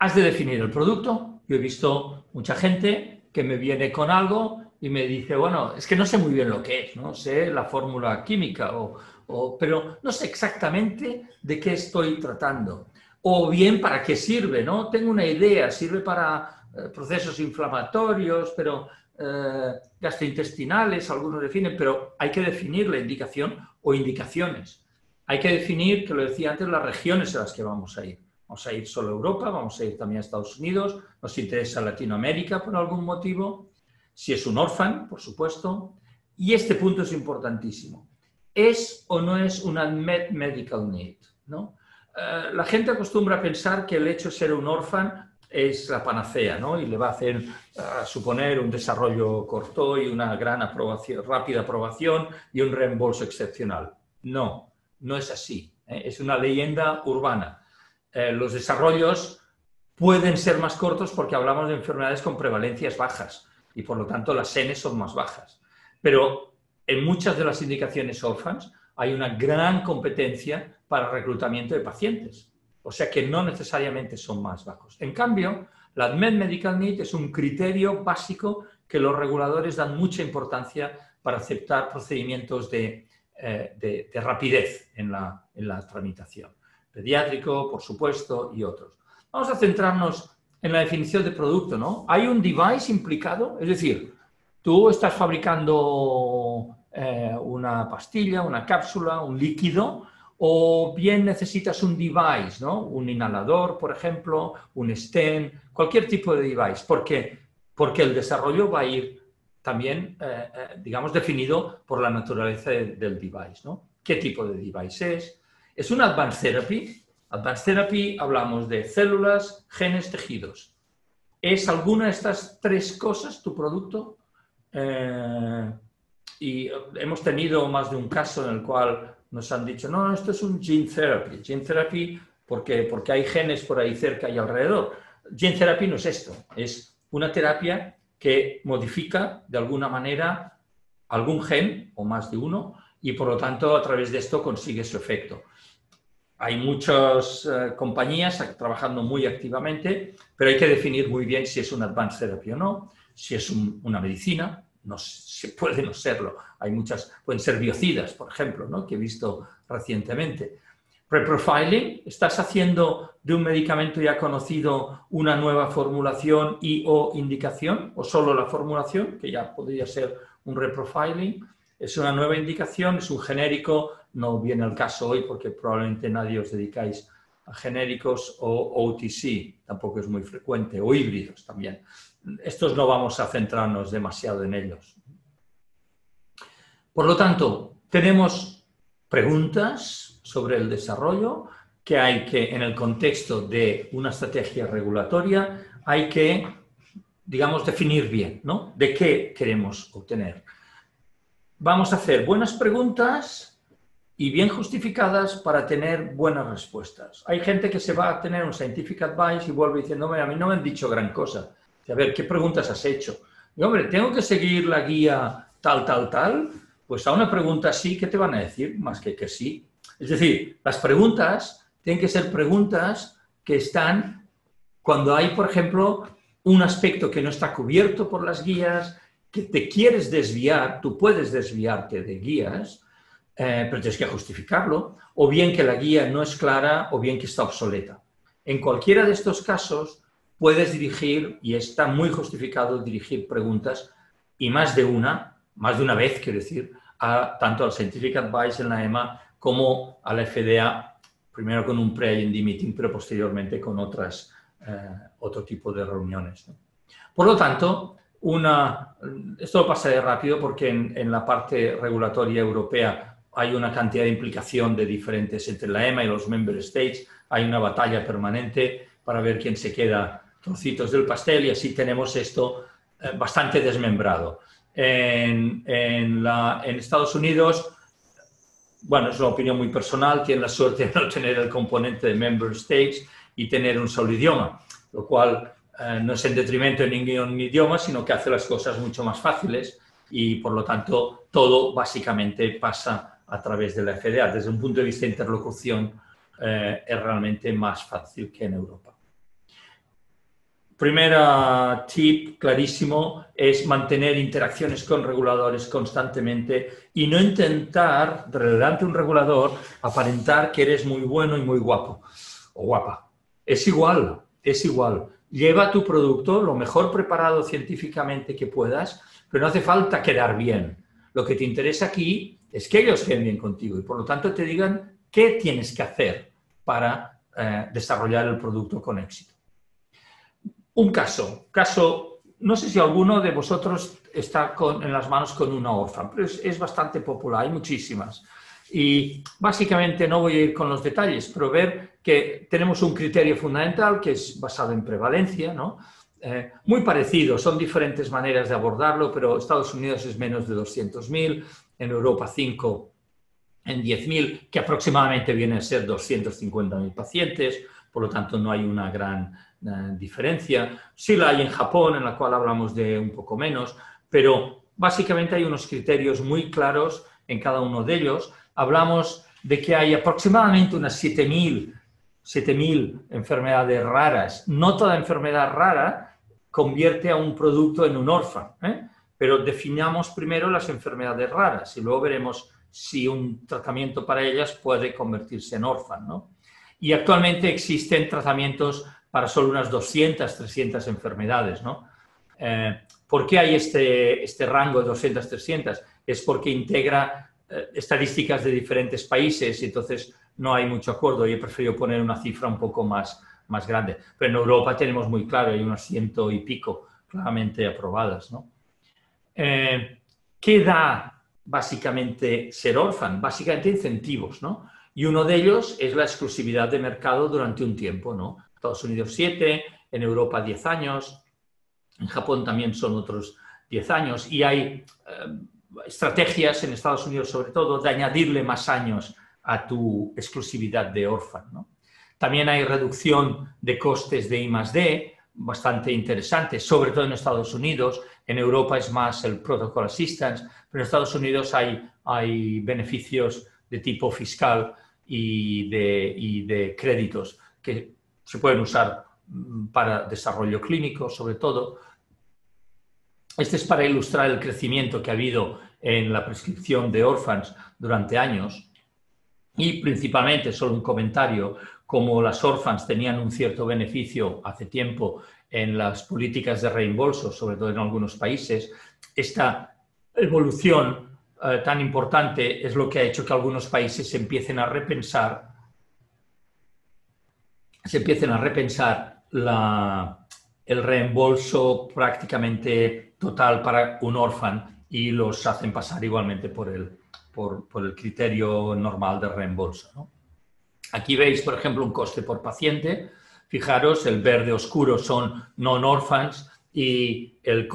Has de definir el producto. Yo he visto mucha gente que me viene con algo y me dice, bueno, es que no sé muy bien lo que es, no sé la fórmula química, o, pero no sé exactamente de qué estoy tratando. O bien para qué sirve, ¿no? Tengo una idea, sirve para eh, procesos inflamatorios, pero eh, gastrointestinales, algunos definen, pero hay que definir la indicación o indicaciones. Hay que definir, que lo decía antes, las regiones a las que vamos a ir. Vamos a ir solo a Europa, vamos a ir también a Estados Unidos, nos interesa Latinoamérica por algún motivo, si es un orfan, por supuesto. Y este punto es importantísimo. ¿Es o no es una medical need? Eh, la gente acostumbra a pensar que el hecho de ser un orfan es la panacea, ¿no? Y le va a hacer suponer un desarrollo corto y una gran aprobación, rápida aprobación y un reembolso excepcional. No, no es así. ¿eh? Es una leyenda urbana. Eh, los desarrollos pueden ser más cortos porque hablamos de enfermedades con prevalencias bajas y por lo tanto las N son más bajas. Pero en muchas de las indicaciones orphans hay una gran competencia para reclutamiento de pacientes o sea que no necesariamente son más bajos. En cambio, la Admet Medical Need es un criterio básico que los reguladores dan mucha importancia para aceptar procedimientos de, eh, rapidez en la, en la tramitación. Pediátrico, por supuesto, y otros. Vamos a centrarnos en la definición de producto, ¿no? ¿Hay un device implicado? Es decir, tú estás fabricando eh, una pastilla, una cápsula, un líquido, o bien necesitas un device, ¿no? Un inhalador, por ejemplo, un stent, cualquier tipo de device, porque, porque el desarrollo va a ir también, eh, eh, digamos, definido por la naturaleza del device, ¿no? ¿Qué tipo de device es? ¿Es un advanced therapy? Advanced Therapy hablamos de células, genes, tejidos. ¿Es alguna de estas tres cosas tu producto? Eh, y hemos tenido más de un caso en el cual nos han dicho, no, esto es un gene therapy. Gene therapy porque, porque hay genes por ahí cerca y alrededor. Gene therapy no es esto, es una terapia que modifica de alguna manera algún gen o más de uno y por lo tanto a través de esto consigue su efecto. Hay muchas eh, compañías trabajando muy activamente, pero hay que definir muy bien si es un advanced therapy o no, si es una medicina, no se puede no serlo. Hay muchas, pueden ser biocidas, por ejemplo, que he visto recientemente. Reprofiling, ¿estás haciendo de un medicamento ya conocido una nueva formulación y o indicación, o solo la formulación, que ya podría ser un reprofiling? Es una nueva indicación, es un genérico no viene al caso hoy porque probablemente nadie os dedicáis a genéricos o OTC, tampoco es muy frecuente, o híbridos también. Estos no vamos a centrarnos demasiado en ellos. Por lo tanto, tenemos preguntas sobre el desarrollo que hay que, en el contexto de una estrategia regulatoria, hay que, digamos, definir bien, ¿no? De qué queremos obtener. Vamos a hacer buenas preguntas y bien justificadas para tener buenas respuestas. Hay gente que se va a tener un scientific advice y vuelve diciendo, a mí no me han dicho gran cosa. A ver, ¿qué preguntas has hecho? Y, hombre, ¿tengo que seguir la guía tal, tal, tal? Pues a una pregunta sí, ¿qué te van a decir? Más que que sí. Es decir, las preguntas tienen que ser preguntas que están cuando hay, por ejemplo, un aspecto que no está cubierto por las guías, que te quieres desviar, tú puedes desviarte de guías, eh, pero tienes que justificarlo, o bien que la guía no es clara o bien que está obsoleta. En cualquiera de estos casos puedes dirigir, y está muy justificado dirigir preguntas, y más de una, más de una vez, quiero decir, a, tanto al Scientific Advice en la EMA como a la FDA, primero con un pre-IND meeting, pero posteriormente con otras, eh, otro tipo de reuniones. Por lo tanto, una, esto lo pasaré rápido porque en, en la parte regulatoria europea hay una cantidad de implicación de diferentes entre la EMA y los member states, hay una batalla permanente para ver quién se queda trocitos del pastel y así tenemos esto eh, bastante desmembrado. En, en, la, en, Estados Unidos, bueno, es una opinión muy personal, tienen la suerte de no tener el componente de member states y tener un solo idioma, lo cual eh, no es en detrimento de ningún idioma, sino que hace las cosas mucho más fáciles y por lo tanto todo básicamente pasa a través de la FDA. Desde un punto de vista de interlocución eh, es realmente más fácil que en Europa. Primera tip clarísimo es mantener interacciones con reguladores constantemente y no intentar, delante de un regulador, aparentar que eres muy bueno y muy guapo o guapa. Es igual, es igual. Lleva tu producto lo mejor preparado científicamente que puedas, pero no hace falta quedar bien. Lo que te interesa aquí es que ellos queden bien contigo y por lo tanto te digan qué tienes que hacer para eh, desarrollar el producto con éxito. Un caso, caso, no sé si alguno de vosotros está en las manos con una orfa, pero es, bastante popular, hay muchísimas. Y básicamente no voy a ir con los detalles, pero ver que tenemos un criterio fundamental que es basado en prevalencia, ¿no? Eh, muy parecido, son diferentes maneras de abordarlo, pero Estados Unidos es menos de 200.000, en Europa 5 en 10.000, que aproximadamente vienen a ser 250.000 pacientes, por lo tanto no hay una gran eh, diferencia. Sí la hay en Japón, en la cual hablamos de un poco menos, pero básicamente hay unos criterios muy claros en cada uno de ellos. Hablamos de que hay aproximadamente unas 7.000 7.000 enfermedades raras. No toda enfermedad rara convierte a un producto en un orfan, ¿eh? Pero definamos primero las enfermedades raras y luego veremos si un tratamiento para ellas puede convertirse en orfan. Y actualmente existen tratamientos para solo unas 200, 300 enfermedades. ¿no? Eh, ¿Por qué hay este, este rango de 200, 300? Es porque integra eh, estadísticas de diferentes países y entonces no hay mucho acuerdo y he preferido poner una cifra un poco más, más grande. Pero en Europa tenemos muy claro, hay unas ciento y pico claramente aprobadas. ¿no? Eh, ¿Qué da básicamente ser orfan? Básicamente incentivos, ¿no? Y uno de ellos es la exclusividad de mercado durante un tiempo, ¿no? Estados Unidos 7, en Europa 10 años, en Japón también son otros 10 años y hay eh, estrategias en Estados Unidos sobre todo de añadirle más años a tu exclusividad de orfan. También hay reducción de costes de I +D, bastante interesante, sobre todo en Estados Unidos. En Europa es más el Protocol Assistance, pero en Estados Unidos hay, hay beneficios de tipo fiscal y de, y de créditos que se pueden usar mm, para desarrollo clínico, sobre todo. Este es para ilustrar el crecimiento que ha habido en la prescripción de orphans durante años y principalmente, solo un comentario, como las orphans tenían un cierto beneficio hace tiempo en las políticas de reembolso, sobre todo en algunos países, esta evolución eh, tan importante es lo que ha hecho que algunos países se empiecen a repensar, se empiecen a repensar el reembolso prácticamente total para un orfan y los hacen pasar igualmente por el, por, el criterio normal de reembolso. Aquí veis, por ejemplo, un coste por paciente. Fijaros, el verde oscuro son non-orphans y el,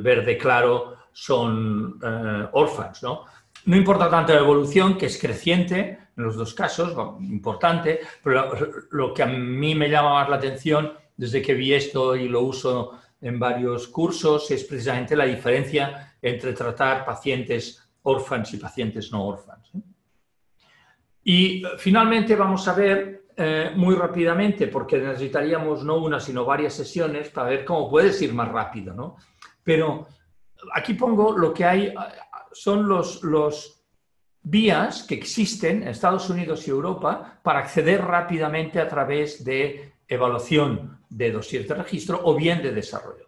verde claro son uh, orphans. ¿no? no importa tanto la evolución, que es creciente en los dos casos, importante, pero lo, que a mí me llama más la atención desde que vi esto y lo uso en varios cursos es precisamente la diferencia entre tratar pacientes orphans y pacientes no orphans. Y eh, finalmente vamos a ver eh, muy rápidamente, porque necesitaríamos no una, sino varias sesiones para ver cómo puedes ir más rápido, ¿no? Pero aquí pongo lo que hay, son los, los vías que existen en Estados Unidos y Europa para acceder rápidamente a través de evaluación de dossier de registro o bien de desarrollo.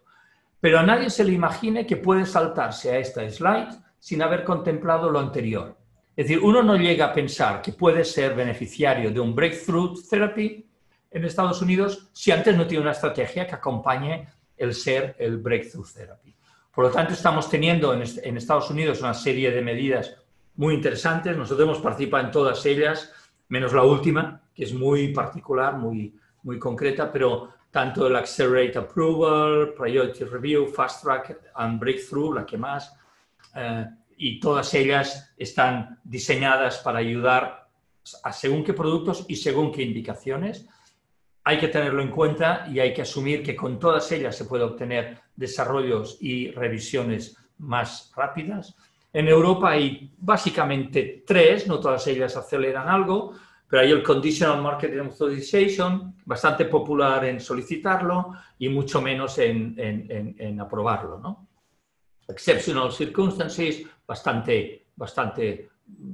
Pero a nadie se le imagine que puede saltarse a esta slide sin haber contemplado lo anterior. Es decir, uno no llega a pensar que puede ser beneficiario de un breakthrough therapy en Estados Unidos si antes no tiene una estrategia que acompañe el ser el breakthrough therapy. Por lo tanto, estamos teniendo en Estados Unidos una serie de medidas muy interesantes. Nosotros hemos participado en todas ellas, menos la última, que es muy particular, muy, muy concreta, pero tanto el Accelerate Approval, Priority Review, Fast Track and Breakthrough, la que más, eh, y todas ellas están diseñadas para ayudar a según qué productos y según qué indicaciones. Hay que tenerlo en cuenta y hay que asumir que con todas ellas se puede obtener desarrollos y revisiones más rápidas. En Europa hay básicamente tres, no todas ellas aceleran algo, pero hay el Conditional Marketing Authorization, bastante popular en solicitarlo y mucho menos en, en, en, aprobarlo. ¿no? Exceptional Circumstances, bastante, bastante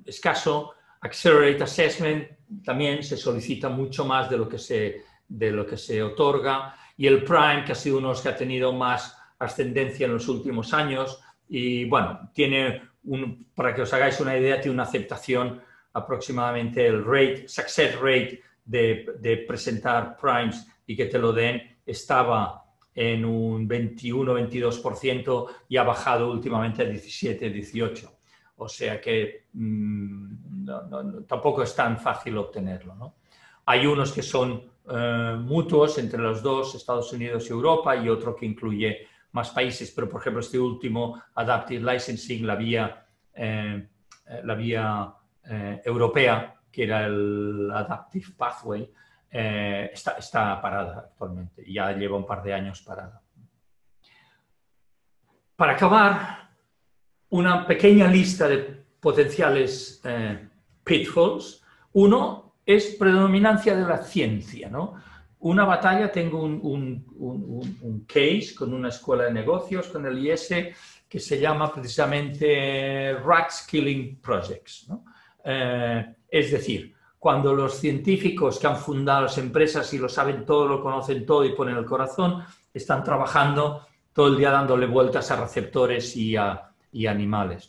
escaso. Accelerate Assessment también se solicita mucho más de lo que se, de lo que se otorga. Y el Prime, que ha sido uno de los que ha tenido más ascendencia en los últimos años. Y bueno, tiene, un, para que os hagáis una idea, tiene una aceptación aproximadamente el rate, success rate de, presentar primes y que te lo den estaba en un 21-22% y ha bajado últimamente a 17-18%. O sea que mm, tampoco es tan fácil obtenerlo. Hay unos que son eh, mutuos entre los dos, Estados Unidos y Europa, y otro que incluye más países, pero por ejemplo este último, Adaptive Licensing, la vía, eh, la vía eh, europea, que era el Adaptive Pathway, eh, está, está, parada actualmente. Ya lleva un par de años parada. Para acabar, una pequeña lista de potenciales eh, pitfalls. Uno, es predominancia de la ciencia, ¿no? Una batalla, tengo un, case con una escuela de negocios, con el IS, que se llama precisamente Rats Killing Projects. Eh, es decir, cuando los científicos que han fundado las empresas y lo saben todo, lo conocen todo y ponen el corazón, están trabajando todo el día dándole vueltas a receptores y a, animales.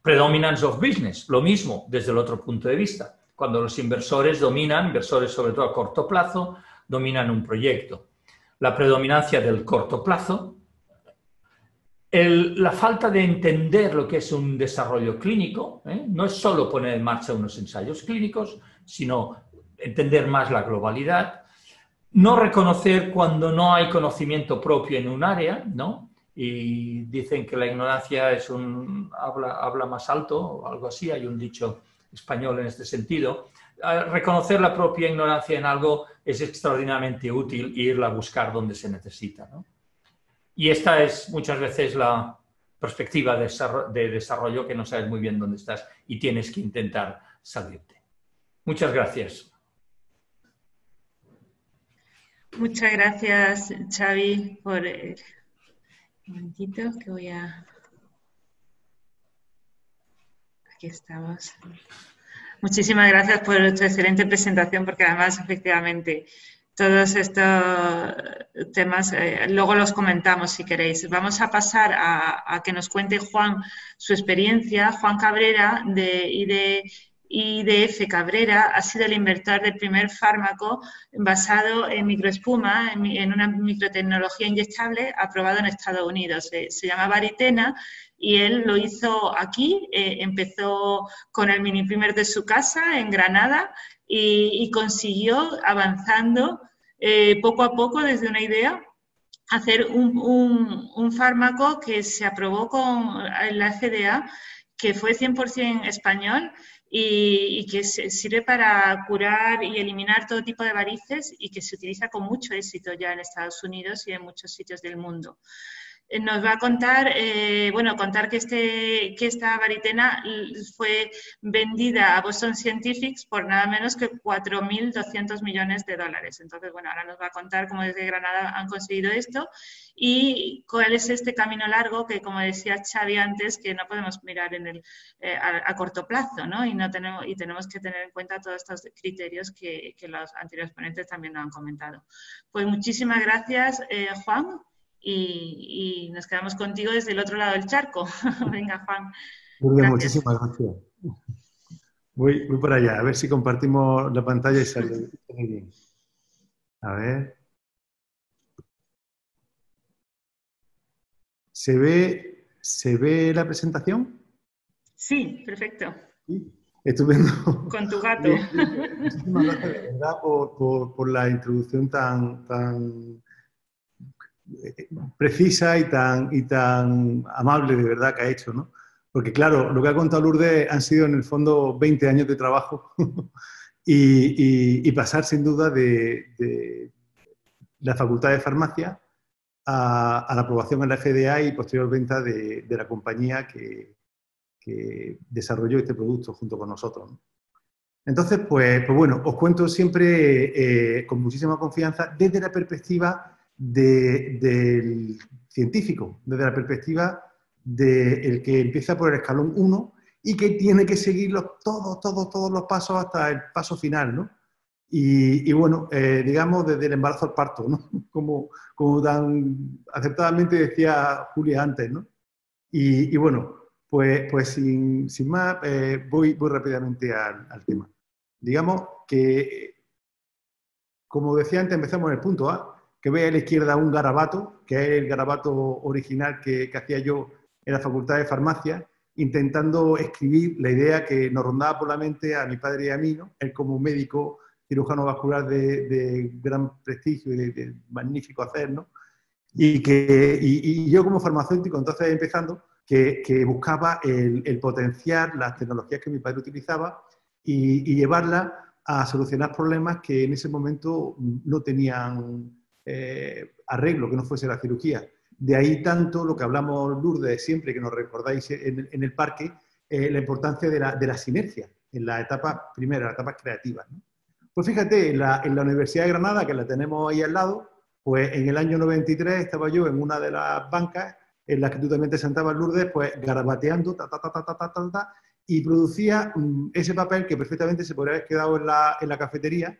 Predominance of business, lo mismo desde el otro punto de vista. Cuando los inversores dominan, inversores sobre todo a corto plazo, dominan un proyecto. La predominancia del corto plazo, la falta de entender lo que es un desarrollo clínico, ¿eh? no es solo poner en marcha unos ensayos clínicos, sino entender más la globalidad, no reconocer cuando no hay conocimiento propio en un área, ¿no? Y dicen que la ignorancia es un habla, habla más alto o algo así, hay un dicho español en este sentido reconocer la propia ignorancia en algo es extraordinariamente útil e irla a buscar donde se necesita. Y esta es muchas veces la perspectiva de desarrollo que no sabes muy bien dónde estás y tienes que intentar salirte. Muchas gracias. Muchas gracias, Xavi, por... Un momentito que voy a... Aquí estamos. Muchísimas gracias por tu excelente presentación, porque además, efectivamente, todos estos temas, eh, luego los comentamos si queréis. Vamos a pasar a, que nos cuente Juan su experiencia. Juan Cabrera de IDF Cabrera ha sido el inventor del primer fármaco basado en microespuma, en, una microtecnología inyectable aprobado en Estados Unidos. Se, llama Varitena y él lo hizo aquí, eh, empezó con el mini primer de su casa en Granada y, consiguió avanzando eh, poco a poco desde una idea hacer un, fármaco que se aprobó con la FDA, que fue 100% español y, que sirve para curar y eliminar todo tipo de varices y que se utiliza con mucho éxito ya en Estados Unidos y en muchos sitios del mundo. Eh, nos va a contar, eh, bueno, contar que, este, que esta varitena fue vendida a Boston Scientific por nada menos que 4.200 millones de dólares. Entonces, bueno, ahora nos va a contar cómo desde Granada han conseguido esto y cuál es este camino largo que, como decía Xavi antes, que no podemos mirar en el, eh, a, corto plazo, ¿no? Y, no tenemos, y tenemos que tener en cuenta todos estos criterios que, que los anteriores ponentes también nos han comentado. Pues muchísimas gracias, Juan y, nos quedamos contigo desde el otro lado del charco. Venga, Juan. Bien, muchísimas gracias. Voy, voy por allá, a ver si compartimos la pantalla y sale. A ver. ¿Se ve, ¿Se ve la presentación? Sí, perfecto. ¿Sí? Estupendo. Con tu gato. Muchísimas gracias, de verdad, por, por, por la introducción tan, tan precisa y tan, y tan amable de verdad que ha hecho, ¿no? Porque claro, lo que ha contado Lourdes han sido en el fondo 20 años de trabajo y, pasar sin duda de, la Facultad de Farmacia a, la aprobación en la FDA y posterior venta de, la compañía que, desarrolló este producto junto con nosotros. Entonces, pues, pues, bueno, os cuento siempre eh, con muchísima confianza desde la perspectiva del científico, desde la perspectiva del que empieza por el escalón 1 y que tiene que seguir todos, todos, todos los pasos hasta el paso final, ¿no? Y, bueno, eh, digamos desde el embarazo al parto, ¿no? Como, como tan acertadamente decía Julia antes, ¿no? Y, bueno, pues, pues sin, sin más, eh, voy, voy rápidamente al, al tema. Digamos que, como decía antes, empezamos en el punto A, que ve a la izquierda un garabato, que es el garabato original que, hacía yo en la Facultad de Farmacia, intentando escribir la idea que nos rondaba por la mente a mi padre y a mí, ¿no? él como médico cirujano vascular de, gran prestigio y de, magnífico hacer, ¿no? y, que, y, yo como farmacéutico, entonces empezando, que, buscaba el, potenciar las tecnologías que mi padre utilizaba y, y llevarlas a solucionar problemas que en ese momento no tenían eh, arreglo que no fuese la cirugía. De ahí tanto lo que hablamos, Lourdes, siempre que nos recordáis en, el parque, eh, la importancia de la, de la, sinergia en la etapa primera, la etapa creativa. Pues fíjate, en la, Universidad de Granada, que la tenemos ahí al lado, pues en el año 93 estaba yo en una de las bancas en las que tú también te sentabas, Lourdes, pues garabateando, ta, ta, ta, ta, ta, ta, ta, y producía mm, ese papel que perfectamente se podría haber quedado en la, en la cafetería,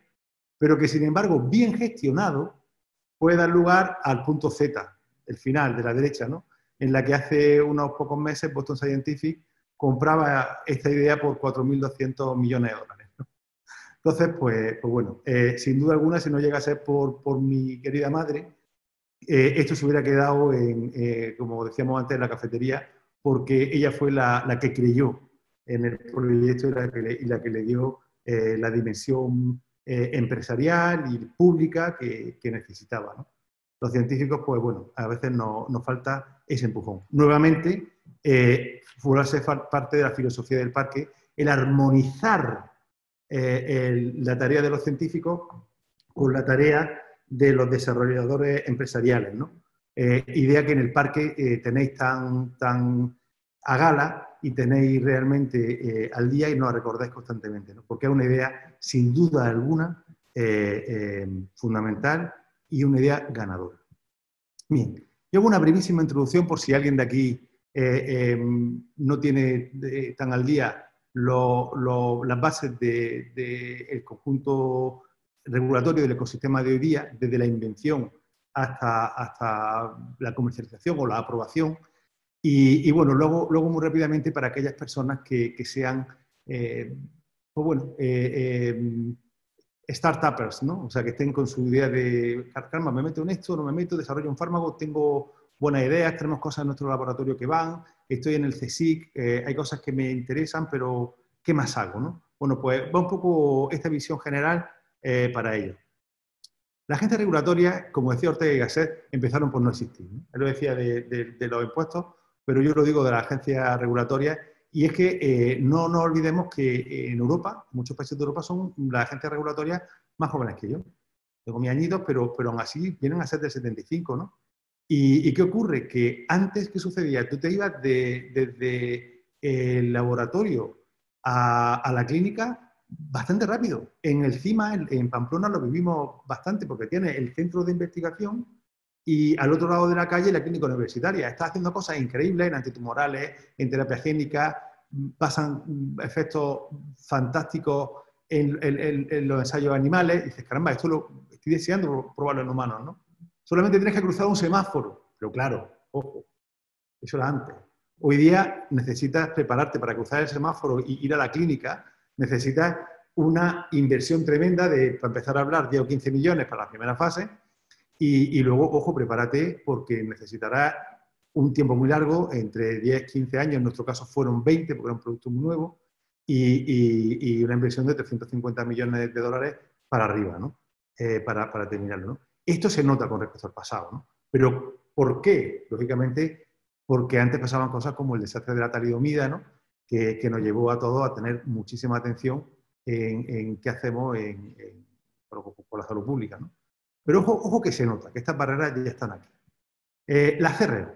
pero que sin embargo, bien gestionado, puede dar lugar al punto Z, el final de la derecha, ¿no? en la que hace unos pocos meses Boston Scientific compraba esta idea por 4.200 millones de dólares. Entonces, pues, pues bueno, eh, sin duda alguna, si no llega a ser por, mi querida madre, eh, esto se hubiera quedado en, eh, como decíamos antes, en la cafetería, porque ella fue la, que creyó en el proyecto y la que le dio la dimensión empresarial y pública que, necesitaba. ¿no? Los científicos, pues bueno, a veces nos, nos falta ese empujón. Nuevamente, eh, parte de la filosofía del parque el armonizar eh, la tarea de los científicos con la tarea de los desarrolladores empresariales. ¿no? Eh, idea que en el parque eh, tenéis tan, tan a gala y tenéis realmente al día y nos recordáis constantemente, ¿no? porque es una idea sin duda alguna fundamental y una idea ganadora. Bien, yo hago una brevísima introducción por si alguien de aquí eh, em, no tiene tan al día las bases del conjunto regulatorio del ecosistema de hoy día, desde la invención hasta, hasta la comercialización o la aprobación. Y, bueno, luego, luego muy rápidamente para aquellas personas que, sean, eh, pues bueno, eh, em, ¿no? O sea, que estén con su idea de, calma, me meto en esto, no me meto, desarrollo un fármaco, tengo buenas ideas, tenemos cosas en nuestro laboratorio que van, estoy en el CSIC, eh, hay cosas que me interesan, pero ¿qué más hago, no? Bueno, pues va un poco esta visión general eh, para ello. La agencia regulatoria, como decía Ortega y Gasset, empezaron por no existir. Él lo decía de, los impuestos, pero yo lo digo de la agencia regulatoria y es que eh, no nos olvidemos que en Europa, muchos países de Europa son las agencias regulatorias más jóvenes que yo. Tengo mis añitos, pero, pero aún así vienen a ser del 75, ¿no? ¿Y, qué ocurre? Que antes, ¿qué sucedía? Tú te ibas desde el laboratorio a, la clínica bastante rápido. En el CIMA, en, Pamplona, lo vivimos bastante porque tiene el centro de investigación y al otro lado de la calle la clínica universitaria. Está haciendo cosas increíbles en antitumorales, en terapia génica, pasan efectos fantásticos en, los ensayos animales. Y dices, caramba, esto lo estoy deseando probarlo en humanos, ¿no? Solamente tienes que cruzar un semáforo. Pero claro, ojo, eso era antes. Hoy día necesitas prepararte para cruzar el semáforo y ir a la clínica. Necesitas una inversión tremenda de, para empezar a hablar, 10 o 15 millones para la primera fase y, luego, ojo, prepárate porque necesitarás un tiempo muy largo, entre 10, 15 años, en nuestro caso fueron 20 porque era un producto muy nuevo, y, una inversión de 350 millones de dólares para arriba, ¿no? Eh, para, terminarlo. Esto se nota con respecto al pasado, ¿no? Pero ¿por qué? Lógicamente, porque antes pasaban cosas como el desastre de la talidomida, ¿no? Que, que nos llevó a todos a tener muchísima atención en, qué hacemos en, por, por, la salud pública, ¿no? Pero ojo, ojo que se nota, que estas barreras ya están aquí. Eh, las CRO.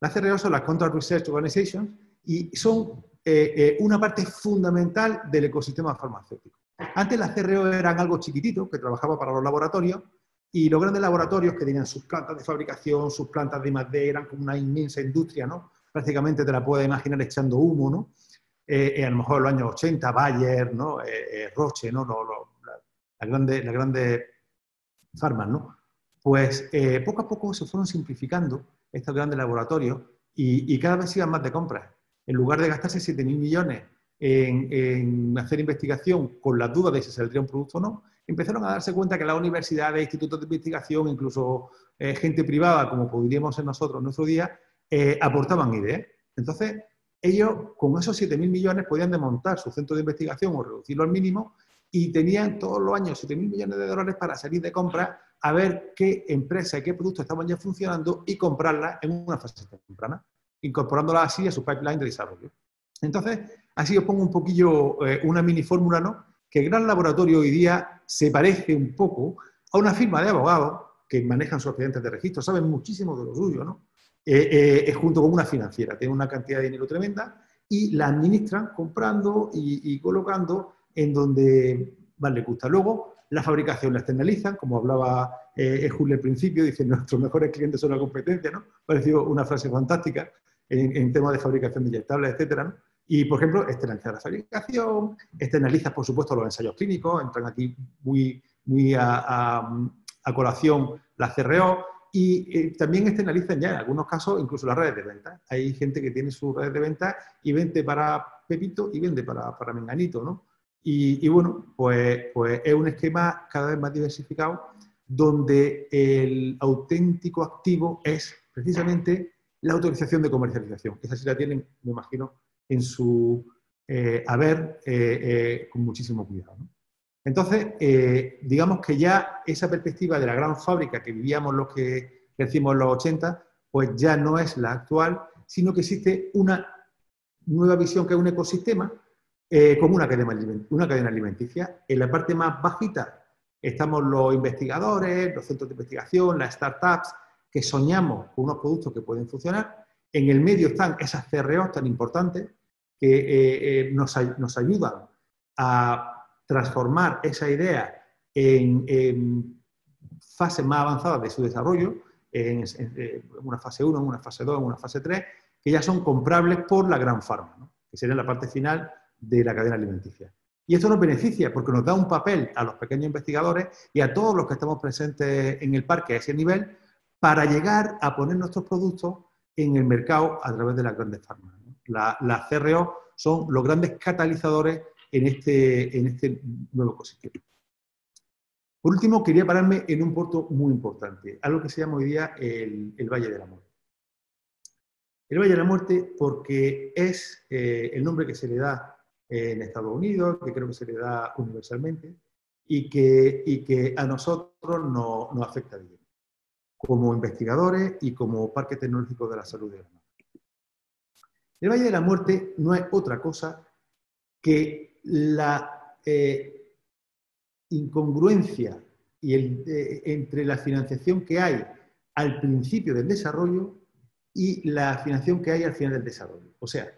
Las CRO son las Contract Research Organizations y son eh, eh, una parte fundamental del ecosistema farmacéutico. Antes las CRO eran algo chiquitito que trabajaba para los laboratorios y los grandes laboratorios que tenían sus plantas de fabricación, sus plantas de madera, eran como una inmensa industria, ¿no? Prácticamente te la puedes imaginar echando humo, ¿no? a lo mejor en los años 80, Bayer, ¿no? Roche, ¿no? las grandes la grande farmas, ¿no? Pues eh, poco a poco se fueron simplificando estos grandes laboratorios y, cada vez iban más de compras. En lugar de gastarse 7.000 millones en, hacer investigación con las dudas de si saldría un producto o no, empezaron a darse cuenta que las universidades, institutos de investigación, incluso eh, gente privada, como podríamos ser nosotros en nuestro día, eh, aportaban ideas. Entonces, ellos con esos 7.000 millones podían desmontar su centro de investigación o reducirlo al mínimo y tenían todos los años 7.000 millones de dólares para salir de compra a ver qué empresa y qué productos estaban ya funcionando y comprarlas en una fase temprana, incorporándolas así a su pipeline de desarrollo. Entonces, así os pongo un poquillo eh, una mini fórmula, ¿no? Que el gran laboratorio hoy día se parece un poco a una firma de abogados que manejan sus expedientes de registro, saben muchísimo de lo suyo, ¿no? Eh, eh, junto con una financiera, tienen una cantidad de dinero tremenda y la administran comprando y colocando en donde más le gusta. Luego, la fabricación la externalizan, como hablaba eh, Julio al principio, dice nuestros mejores clientes son la competencia, ¿no? Pareció una frase fantástica en, en de fabricación de inyectables, etcétera, ¿no? Y, por ejemplo, externalizar la fabricación, externalizas, por supuesto, los ensayos clínicos, entran aquí muy, muy a, colación la CRO, y eh, también externalizan ya en algunos casos incluso las redes de venta. Hay gente que tiene sus redes de venta y vende para Pepito y vende para Menganito, ¿no? Y, bueno, pues, pues es un esquema cada vez más diversificado donde el auténtico activo es precisamente la autorización de comercialización. Esa sí la tienen, me imagino, en su eh, haber eh, eh, con muchísimo cuidado. Entonces, digamos que ya esa perspectiva de la gran fábrica que vivíamos los que crecimos en los 80, pues ya no es la actual, sino que existe una nueva visión que es un ecosistema como una cadena, una cadena alimenticia. En la parte más bajita estamos los investigadores, los centros de investigación, las startups, que soñamos con unos productos que pueden funcionar. En el medio están esas CROs tan importantes que eh, eh, nos, nos, ayudan a transformar esa idea en, fases más avanzadas de su desarrollo, en, una fase 1, en una fase 2, en una fase 3, que ya son comprables por la gran farma, que sería la parte final de la cadena alimenticia. Y esto nos beneficia porque nos da un papel a los pequeños investigadores y a todos los que estamos presentes en el parque a ese nivel para llegar a poner nuestros productos en el mercado a través de las grandes farmas. Las la CRO son los grandes catalizadores en este, en este nuevo ecosistema. Por último, quería pararme en un punto muy importante, algo que se llama hoy día el, Valle de la Muerte. El Valle de la Muerte porque es eh, el nombre que se le da en Estados Unidos, que creo que se le da universalmente, y que, y que a nosotros nos no afecta bien, como investigadores y como Parque Tecnológico de la Salud de la el Valle de la Muerte no es otra cosa que la eh, incongruencia y eh, entre la financiación que hay al principio del desarrollo y la financiación que hay al final del desarrollo. O sea,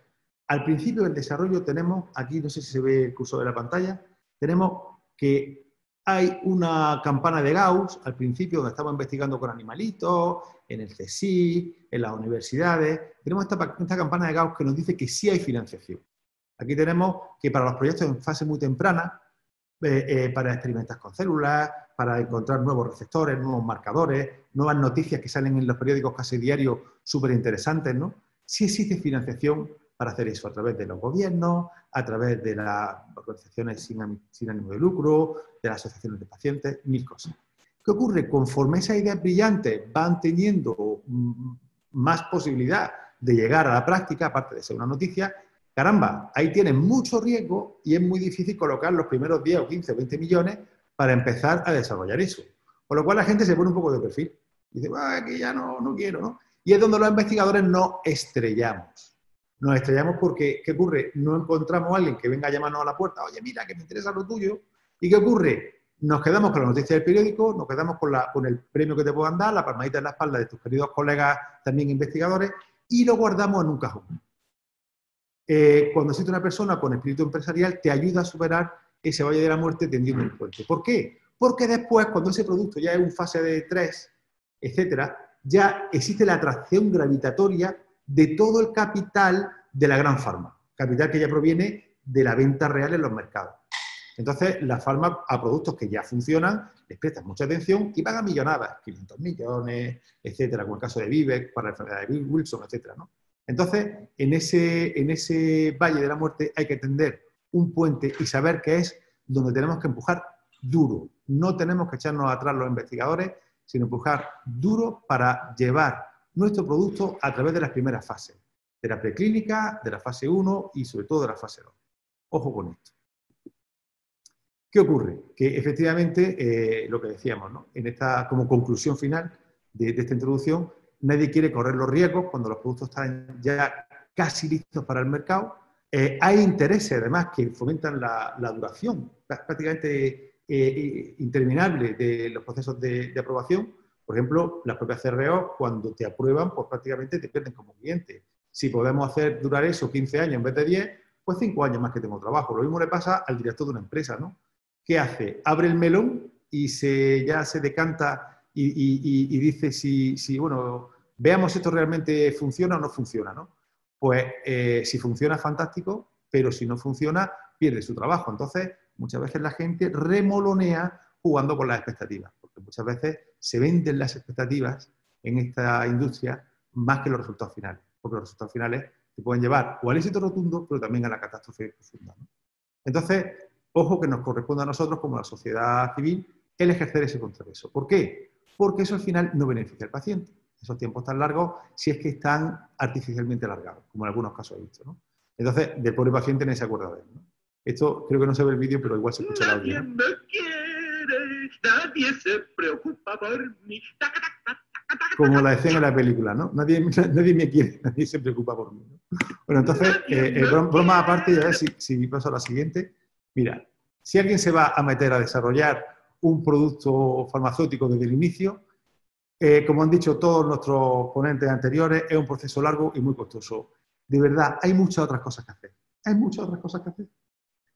al principio del desarrollo tenemos, aquí no sé si se ve el curso de la pantalla, tenemos que hay una campana de Gauss al principio donde estamos investigando con animalitos, en el CSI, en las universidades. Tenemos esta, campana de Gauss que nos dice que sí hay financiación. Aquí tenemos que para los proyectos en fase muy temprana, eh, eh, para experimentar con células, para encontrar nuevos receptores, nuevos marcadores, nuevas noticias que salen en los periódicos casi diarios súper interesantes, ¿no? Sí existe financiación para hacer eso a través de los gobiernos, a través de las organizaciones sin, ánimo de lucro, de las asociaciones de pacientes, mil cosas. ¿Qué ocurre? Conforme esas ideas brillantes van teniendo mm, más posibilidad de llegar a la práctica, aparte de ser una noticia, caramba, ahí tienen mucho riesgo y es muy difícil colocar los primeros 10 o 15 o 20 millones para empezar a desarrollar eso. Con lo cual la gente se pone un poco de perfil. Y dice, que ya no, no quiero, ¿no? Y es donde los investigadores no estrellamos nos estrellamos porque, ¿qué ocurre? No encontramos a alguien que venga a llamarnos a la puerta, oye, mira, que me interesa lo tuyo. ¿Y qué ocurre? Nos quedamos con la noticia del periódico, nos quedamos con, la, con el premio que te puedan dar, la palmadita en la espalda de tus queridos colegas también investigadores, y lo guardamos en un cajón. Eh, cuando existe una persona con espíritu empresarial, te ayuda a superar ese valle de la muerte tendiendo un puente. ¿Por qué? Porque después, cuando ese producto ya es un fase de 3, etcétera, ya existe la atracción gravitatoria de todo el capital de la gran farma, capital que ya proviene de la venta real en los mercados. Entonces, la farma a productos que ya funcionan les prestan mucha atención y pagan millonadas, 500 millones, etcétera, como el caso de Vivex, para la enfermedad de Wilson, etcétera. Entonces, en ese, en ese valle de la muerte hay que tender un puente y saber que es donde tenemos que empujar duro. No tenemos que echarnos atrás los investigadores, sino empujar duro para llevar nuestro producto a través de las primeras fases, de la preclínica, de la fase 1 y sobre todo de la fase 2. Ojo con esto. ¿Qué ocurre? Que efectivamente, eh, lo que decíamos, ¿no? en esta, como conclusión final de, esta introducción, nadie quiere correr los riesgos cuando los productos están ya casi listos para el mercado. Eh, hay intereses, además, que fomentan la, duración prácticamente eh, interminable de los procesos de, de aprobación, por ejemplo, las propias CRO, cuando te aprueban, pues prácticamente te pierden como cliente. Si podemos hacer durar eso 15 años en vez de 10, pues 5 años más que tengo trabajo. Lo mismo le pasa al director de una empresa, ¿no? ¿Qué hace? Abre el melón y se, ya se decanta y, dice si, si, bueno, veamos esto realmente funciona o no funciona, ¿no? Pues eh, si funciona, fantástico, pero si no funciona, pierde su trabajo. Entonces, muchas veces la gente remolonea jugando con las expectativas, porque muchas veces se venden las expectativas en esta industria más que los resultados finales, porque los resultados finales te pueden llevar o al éxito rotundo, pero también a la catástrofe profunda. Entonces, ojo que nos corresponde a nosotros, como la sociedad civil, el ejercer ese contrapeso. ¿Por qué? Porque eso al final no beneficia al paciente. Esos tiempos tan largos, si es que están artificialmente alargados, como en algunos casos he visto. ¿no? Entonces, del pobre paciente nadie se acuerda de él. Esto creo que no se ve el vídeo, pero igual se escucha el nadie se preocupa por mí. Como la escena de la película, ¿no? Nadie, nadie me quiere, nadie se preocupa por mí. Bueno, entonces, eh, eh, broma aparte, y a ver si, si paso a la siguiente. Mira, si alguien se va a meter a desarrollar un producto farmacéutico desde el inicio, eh, como han dicho todos nuestros ponentes anteriores, es un proceso largo y muy costoso. De verdad, hay muchas otras cosas que hacer. Hay muchas otras cosas que hacer.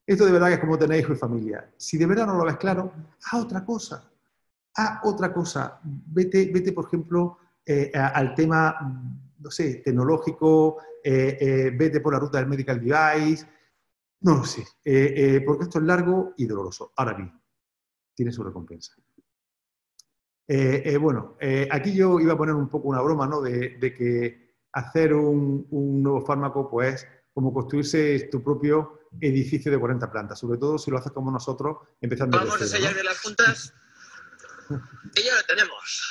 Esto de verdad es como tener hijos y familia. Si de verdad no lo ves claro, haz otra cosa. Haz otra cosa. Vete, vete por ejemplo, eh, al tema, no sé, tecnológico, eh, eh, vete por la ruta del medical device. No lo sé, porque esto es largo y doloroso. Ahora bien, tiene su recompensa. bueno, aquí yo iba a poner un poco una broma, ¿no? De, que hacer un, un nuevo fármaco, pues, como construirse tu propio edificio de 40 plantas, sobre todo si lo haces como nosotros, empezando Vamos a sellar de las juntas y ya lo tenemos.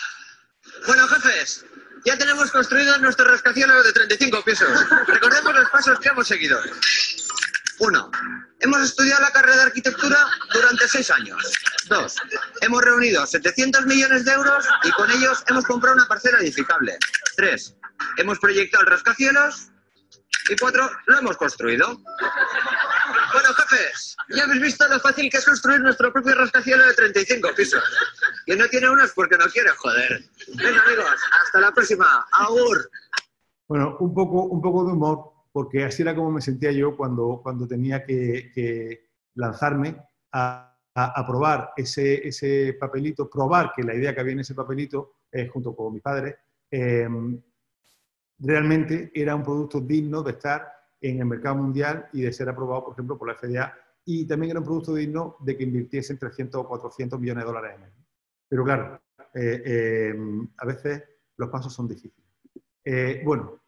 Bueno, jefes, ya tenemos construido nuestro rascacielos de 35 pisos. Recordemos los pasos que hemos seguido. Uno, hemos estudiado la carrera de arquitectura durante seis años. Dos, hemos reunido 700 millones de euros y con ellos hemos comprado una parcela edificable. Tres, hemos proyectado el rascacielos y cuatro, lo hemos construido. Bueno, jefes, ya habéis visto lo fácil que es construir nuestro propio rascacielos de 35 pisos. Y no tiene unos porque no quiere, joder. Venga, amigos, hasta la próxima. Agur. Bueno, un poco, un poco de humor, porque así era como me sentía yo cuando, cuando tenía que, lanzarme a, probar ese, ese, papelito, probar que la idea que había en ese papelito, eh, junto con mi padre, eh, realmente era un producto digno de estar en el mercado mundial y de ser aprobado, por ejemplo, por la FDA. Y también era un producto digno de que invirtiesen 300 o 400 millones de dólares en él. Pero claro, eh, eh, a veces los pasos son difíciles. Eh, bueno,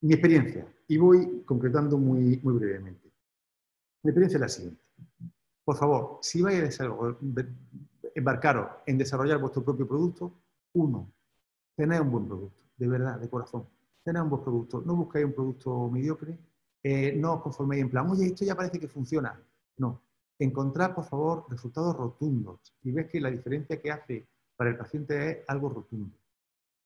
mi experiencia, y voy concretando muy, muy brevemente. Mi experiencia es la siguiente. Por favor, si vais a embarcaros en desarrollar vuestro propio producto, uno, tened un buen producto, de verdad, de corazón tened un buen producto. No busquéis un producto mediocre, eh, no os conforméis en plan, oye, esto ya parece que funciona. No, encontrad, por favor, resultados rotundos y ves que la diferencia que hace para el paciente es algo rotundo.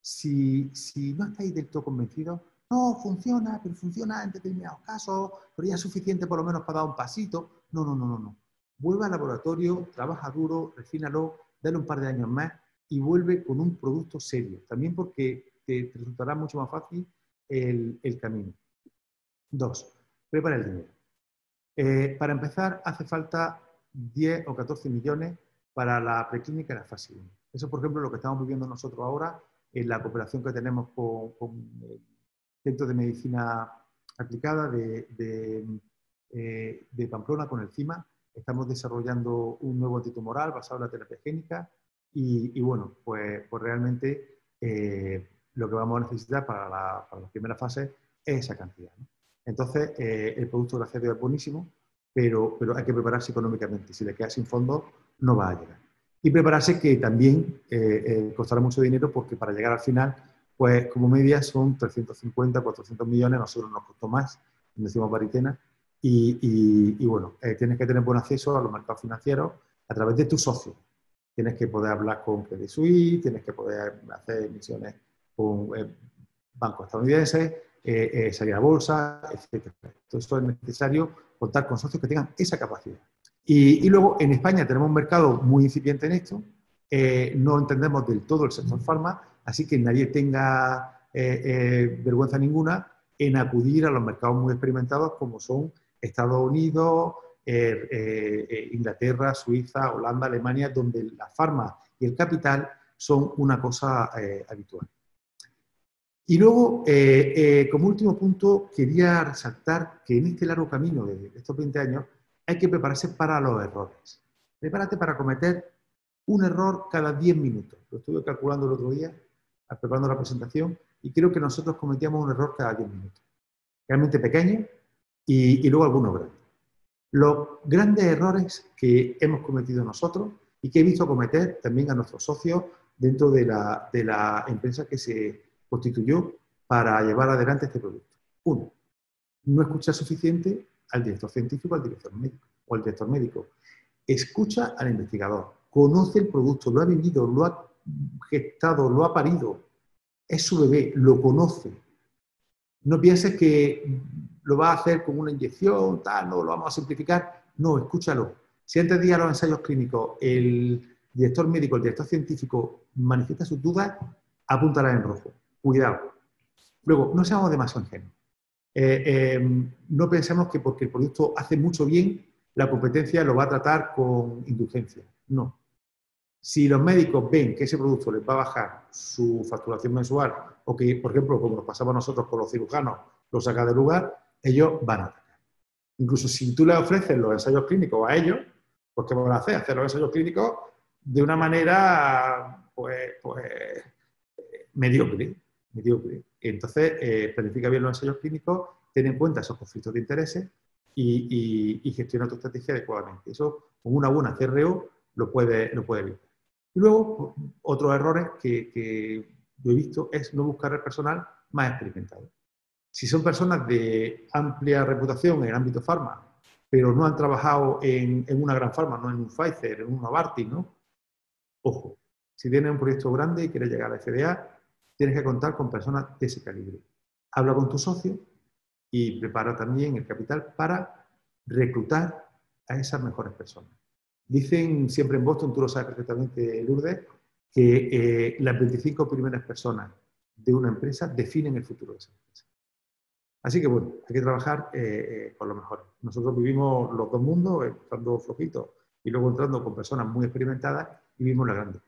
Si, si no estáis del todo convencidos, no, funciona, pero funciona en determinados casos, pero ya es suficiente por lo menos para dar un pasito. No, no, no, no, no. Vuelve al laboratorio, trabaja duro, refínalo, dale un par de años más y vuelve con un producto serio. También porque te, resultará mucho más fácil el, camino. Dos, prepara el dinero. Eh, para empezar, hace falta 10 o 14 millones para la preclínica y la fase 1. Eso, por ejemplo, lo que estamos viviendo nosotros ahora en la cooperación que tenemos con, el Centro de Medicina Aplicada de, eh, Pamplona, con el CIMA. Estamos desarrollando un nuevo antitumoral basado en la terapia génica y, bueno, pues, pues realmente eh, lo que vamos a necesitar para la, primera fase es esa cantidad. Entonces, eh, el producto gracias a es buenísimo, pero, pero hay que prepararse económicamente. Si le queda sin fondos, no va a llegar. Y prepararse que también eh, eh, costará mucho dinero porque para llegar al final, pues como media son 350, 400 millones, a nosotros nos costó más, decimos Baritena, y, y, bueno, tienes que tener buen acceso a los mercados financieros a través de tus socios. Tienes que poder hablar con Credit Suisse, tienes que poder hacer emisiones con eh, bancos estadounidenses, eh, eh, salir a bolsa, etc. Todo esto es necesario contar con socios que tengan esa capacidad. Y, luego en España tenemos un mercado muy incipiente en esto, no entendemos del todo el sector farma, así que nadie tenga vergüenza ninguna en acudir a los mercados muy experimentados como son Estados Unidos, Inglaterra, Suiza, Holanda, Alemania, donde la farma y el capital son una cosa habitual. Y luego, como último punto, quería resaltar que en este largo camino de estos 20 años hay que prepararse para los errores. Prepárate para cometer un error cada 10 minutos. Lo estuve calculando el otro día, preparando la presentación, y creo que nosotros cometíamos un error cada 10 minutos. Realmente pequeño y, luego algunos grandes. Los grandes errores que hemos cometido nosotros y que he visto cometer también a nuestros socios dentro de la, de la empresa que se constituyó para llevar adelante este producto. Uno, no escuchar suficiente al director científico, al director médico o al director médico. Escucha al investigador, conoce el producto, lo ha vivido, lo ha gestado, lo ha parido, es su bebé, lo conoce. No pienses que lo va a hacer con una inyección, tal, no, lo vamos a simplificar. No, escúchalo. Si antes de ir a los ensayos clínicos el director médico, el director científico manifiesta sus dudas, apúntala en rojo. Cuidado. Luego, no seamos demasiado ingenuos. Eh, eh, no pensemos que porque el producto hace mucho bien, la competencia lo va a tratar con indulgencia. No. Si los médicos ven que ese producto les va a bajar su facturación mensual o que, por ejemplo, como nos pasaba nosotros con los cirujanos, lo saca de lugar, ellos van a atacar. Incluso si tú le ofreces los ensayos clínicos a ellos, pues ¿qué van a hacer? Hacer los ensayos clínicos de una manera, pues, pues mediocre, Entonces, eh, planifica bien los ensayos clínicos, ten en cuenta esos conflictos de intereses y, gestiona tu estrategia adecuadamente. Eso, con una buena CRO, lo puede, lo puede evitar. Y luego, otros errores que, yo he visto es no buscar el personal más experimentado. Si son personas de amplia reputación en el ámbito farma, pero no han trabajado en, una gran farma, no en un Pfizer, en un Novartis, ¿no? Ojo, si tienes un proyecto grande y quieres llegar a la FDA, tienes que contar con personas de ese calibre. Habla con tu socio y prepara también el capital para reclutar a esas mejores personas. Dicen siempre en Boston, tú lo sabes perfectamente, Lourdes, que eh, las 25 primeras personas de una empresa definen el futuro de esa empresa. Así que bueno, hay que trabajar eh, eh, con lo mejor. Nosotros vivimos los dos mundos, estando flojitos y luego entrando con personas muy experimentadas y vivimos la grande.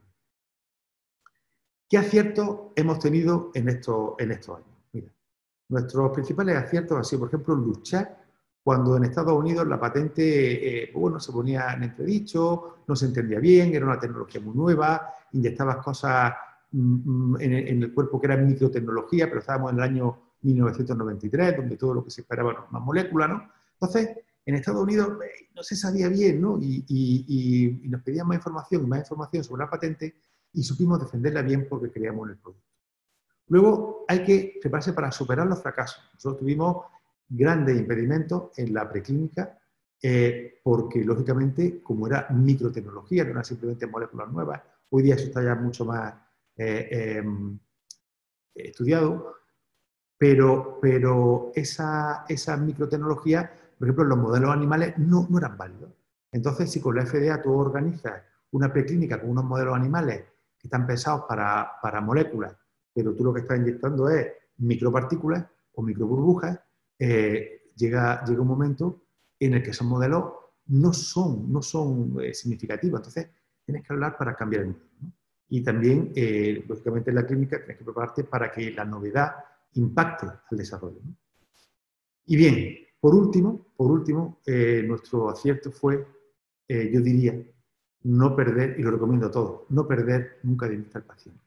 ¿Qué aciertos hemos tenido en, esto, en estos años? Nuestros principales aciertos han sido, por ejemplo, luchar cuando en Estados Unidos la patente eh, bueno, se ponía en entredicho, no se entendía bien, era una tecnología muy nueva, inyectabas cosas mm, mm, en, el cuerpo que era microtecnología, pero estábamos en el año 1993, donde todo lo que se esperaba era una molécula, ¿no? Entonces, en Estados Unidos eh, no se sabía bien, ¿no? Y, y, nos pedían más información y más información sobre la patente y supimos defenderla bien porque creíamos el producto. Luego hay que prepararse para superar los fracasos. Nosotros tuvimos grandes impedimentos en la preclínica, eh, porque lógicamente, como era microtecnología, no era simplemente moléculas nuevas, hoy día eso está ya mucho más eh, em, estudiado, pero, pero esa, esa microtecnología, por ejemplo, los modelos animales no, no eran válidos. Entonces, si con la FDA tú organizas una preclínica con unos modelos animales que están pensados para, para moléculas, pero tú lo que estás inyectando es micropartículas o microburbujas, eh, llega, llega un momento en el que esos modelos no son, no son eh, significativos. Entonces, tienes que hablar para cambiar el modelo. Y también, eh, lógicamente, en la clínica tienes que prepararte para que la novedad impacte al desarrollo. Y bien, por último, por último nuestro acierto fue, yo diría, no perder, y lo recomiendo a todos, no perder nunca de vista al paciente.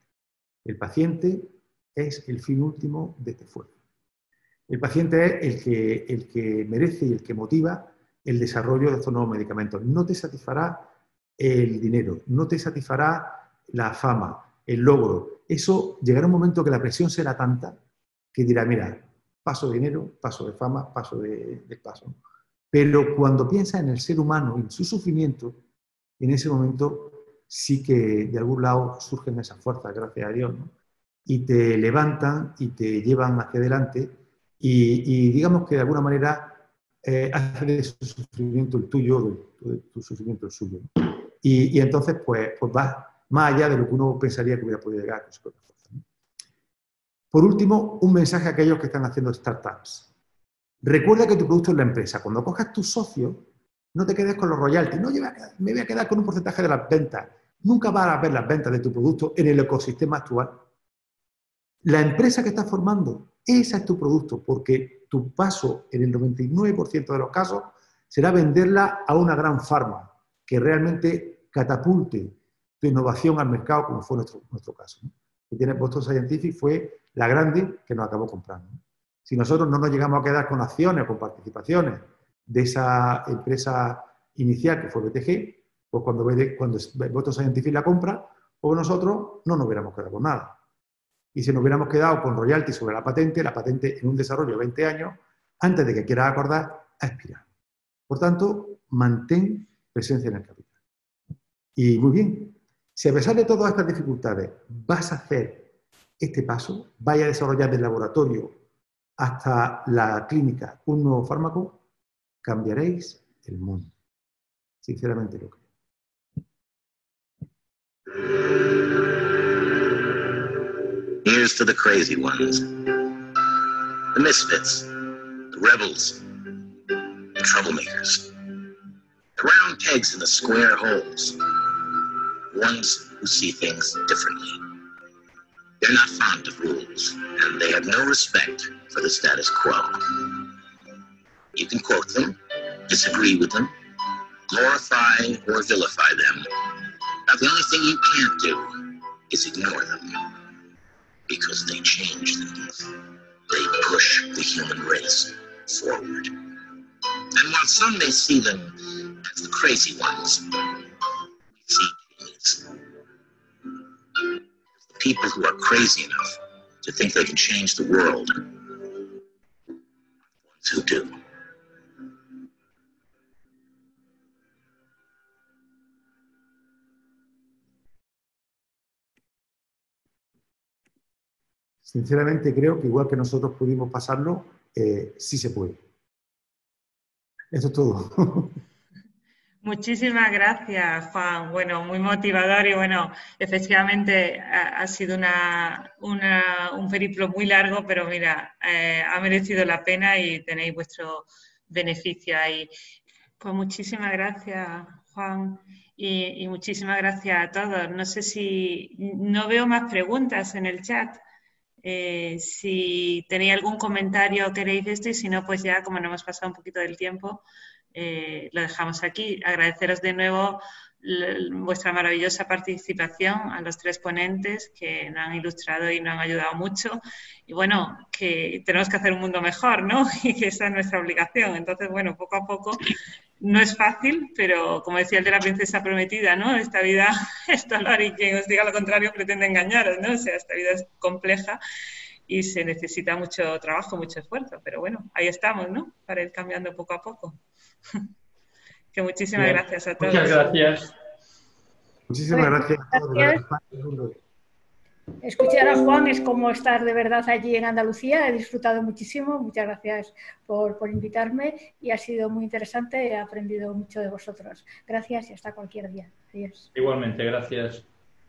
El paciente es el fin último de este esfuerzo. El paciente es el que, el que merece y el que motiva el desarrollo de estos nuevos medicamentos. No te satisfará el dinero, no te satisfará la fama, el logro. Eso llegará un momento que la presión será tanta que dirá, mira, paso de dinero, paso de fama, paso de, paso. Pero cuando piensa en el ser humano, en su sufrimiento, en ese momento sí que de algún lado surgen esas fuerzas, gracias a Dios, y te levantan y te llevan hacia adelante y, digamos que de alguna manera eh, hace de su sufrimiento el tuyo, de, tu sufrimiento el suyo. Y, entonces, pues, pues más allá de lo que uno pensaría que hubiera podido llegar. Por último, un mensaje a aquellos que están haciendo startups. Recuerda que tu producto es la empresa. Cuando cojas tu socio, No te quedes con los royalties. No, me voy a quedar con un porcentaje de las ventas. Nunca vas a ver las ventas de tu producto en el ecosistema actual. La empresa que estás formando, esa es tu producto, porque tu paso en el 99% de los casos será venderla a una gran farma que realmente catapulte tu innovación al mercado, como fue nuestro, nuestro caso. Que tiene Boston Scientific fue la grande que nos acabó comprando. Si nosotros no nos llegamos a quedar con acciones con participaciones de esa empresa inicial que fue BTG, pues cuando, cuando Boston Scientific la compra, pues nosotros no nos hubiéramos quedado con nada. Y si nos hubiéramos quedado con royalty sobre la patente, la patente en un desarrollo de 20 años, antes de que quieras acordar, a expirar. Por tanto, mantén presencia en el capital. Y muy bien, si a pesar de todas estas dificultades vas a hacer este paso, vaya a desarrollar del laboratorio hasta la clínica un nuevo fármaco, cambiaréis el mundo. Sinceramente lo creo. Here's to the crazy ones, the misfits, the rebels, the troublemakers, the round pegs in the square holes, the ones who see things differently. They're not fond of rules, and they have no respect for the status quo. You can quote them, disagree with them, glorify or vilify them. Now, the only thing you can't do is ignore them because they change things. They push the human race forward. And while some may see them as the crazy ones, we see genius. The people who are crazy enough to think they can change the world, ones who do. Sinceramente creo que igual que nosotros pudimos pasarlo, eh, sí se puede. Eso es todo. Muchísimas gracias, Juan. Bueno, muy motivador y bueno, efectivamente ha, sido una, un periplo muy largo, pero mira, eh, ha merecido la pena y tenéis vuestro beneficio ahí. Pues muchísimas gracias, Juan, y muchísimas gracias a todos. No sé si no veo más preguntas en el chat. Eh, si tenéis algún comentario queréis esto y si no, pues ya como no hemos pasado un poquito del tiempo, eh, lo dejamos aquí. Agradeceros de nuevo vuestra maravillosa participación a los tres ponentes que nos han ilustrado y nos han ayudado mucho. Y bueno, que tenemos que hacer un mundo mejor, ¿no? Y que esa es nuestra obligación. Entonces, bueno, poco a poco no es fácil, pero como decía el de la princesa prometida, ¿no? Esta vida es dolor y quien os diga lo contrario pretende engañaros, ¿no? O sea, esta vida es compleja y se necesita mucho trabajo, mucho esfuerzo, pero bueno, ahí estamos, ¿no? Para ir cambiando poco a poco. que muchísimas gracias a todos. Muchas gracias. Muchísimas gracias. Escuchar a Juan es como estar de verdad allí en Andalucía. He disfrutado muchísimo. Muchas gracias por, por, invitarme y ha sido muy interesante. He aprendido mucho de vosotros. Gracias y hasta cualquier día. Adiós. Igualmente, gracias.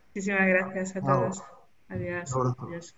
Muchísimas gracias a todos. Adiós. Adiós.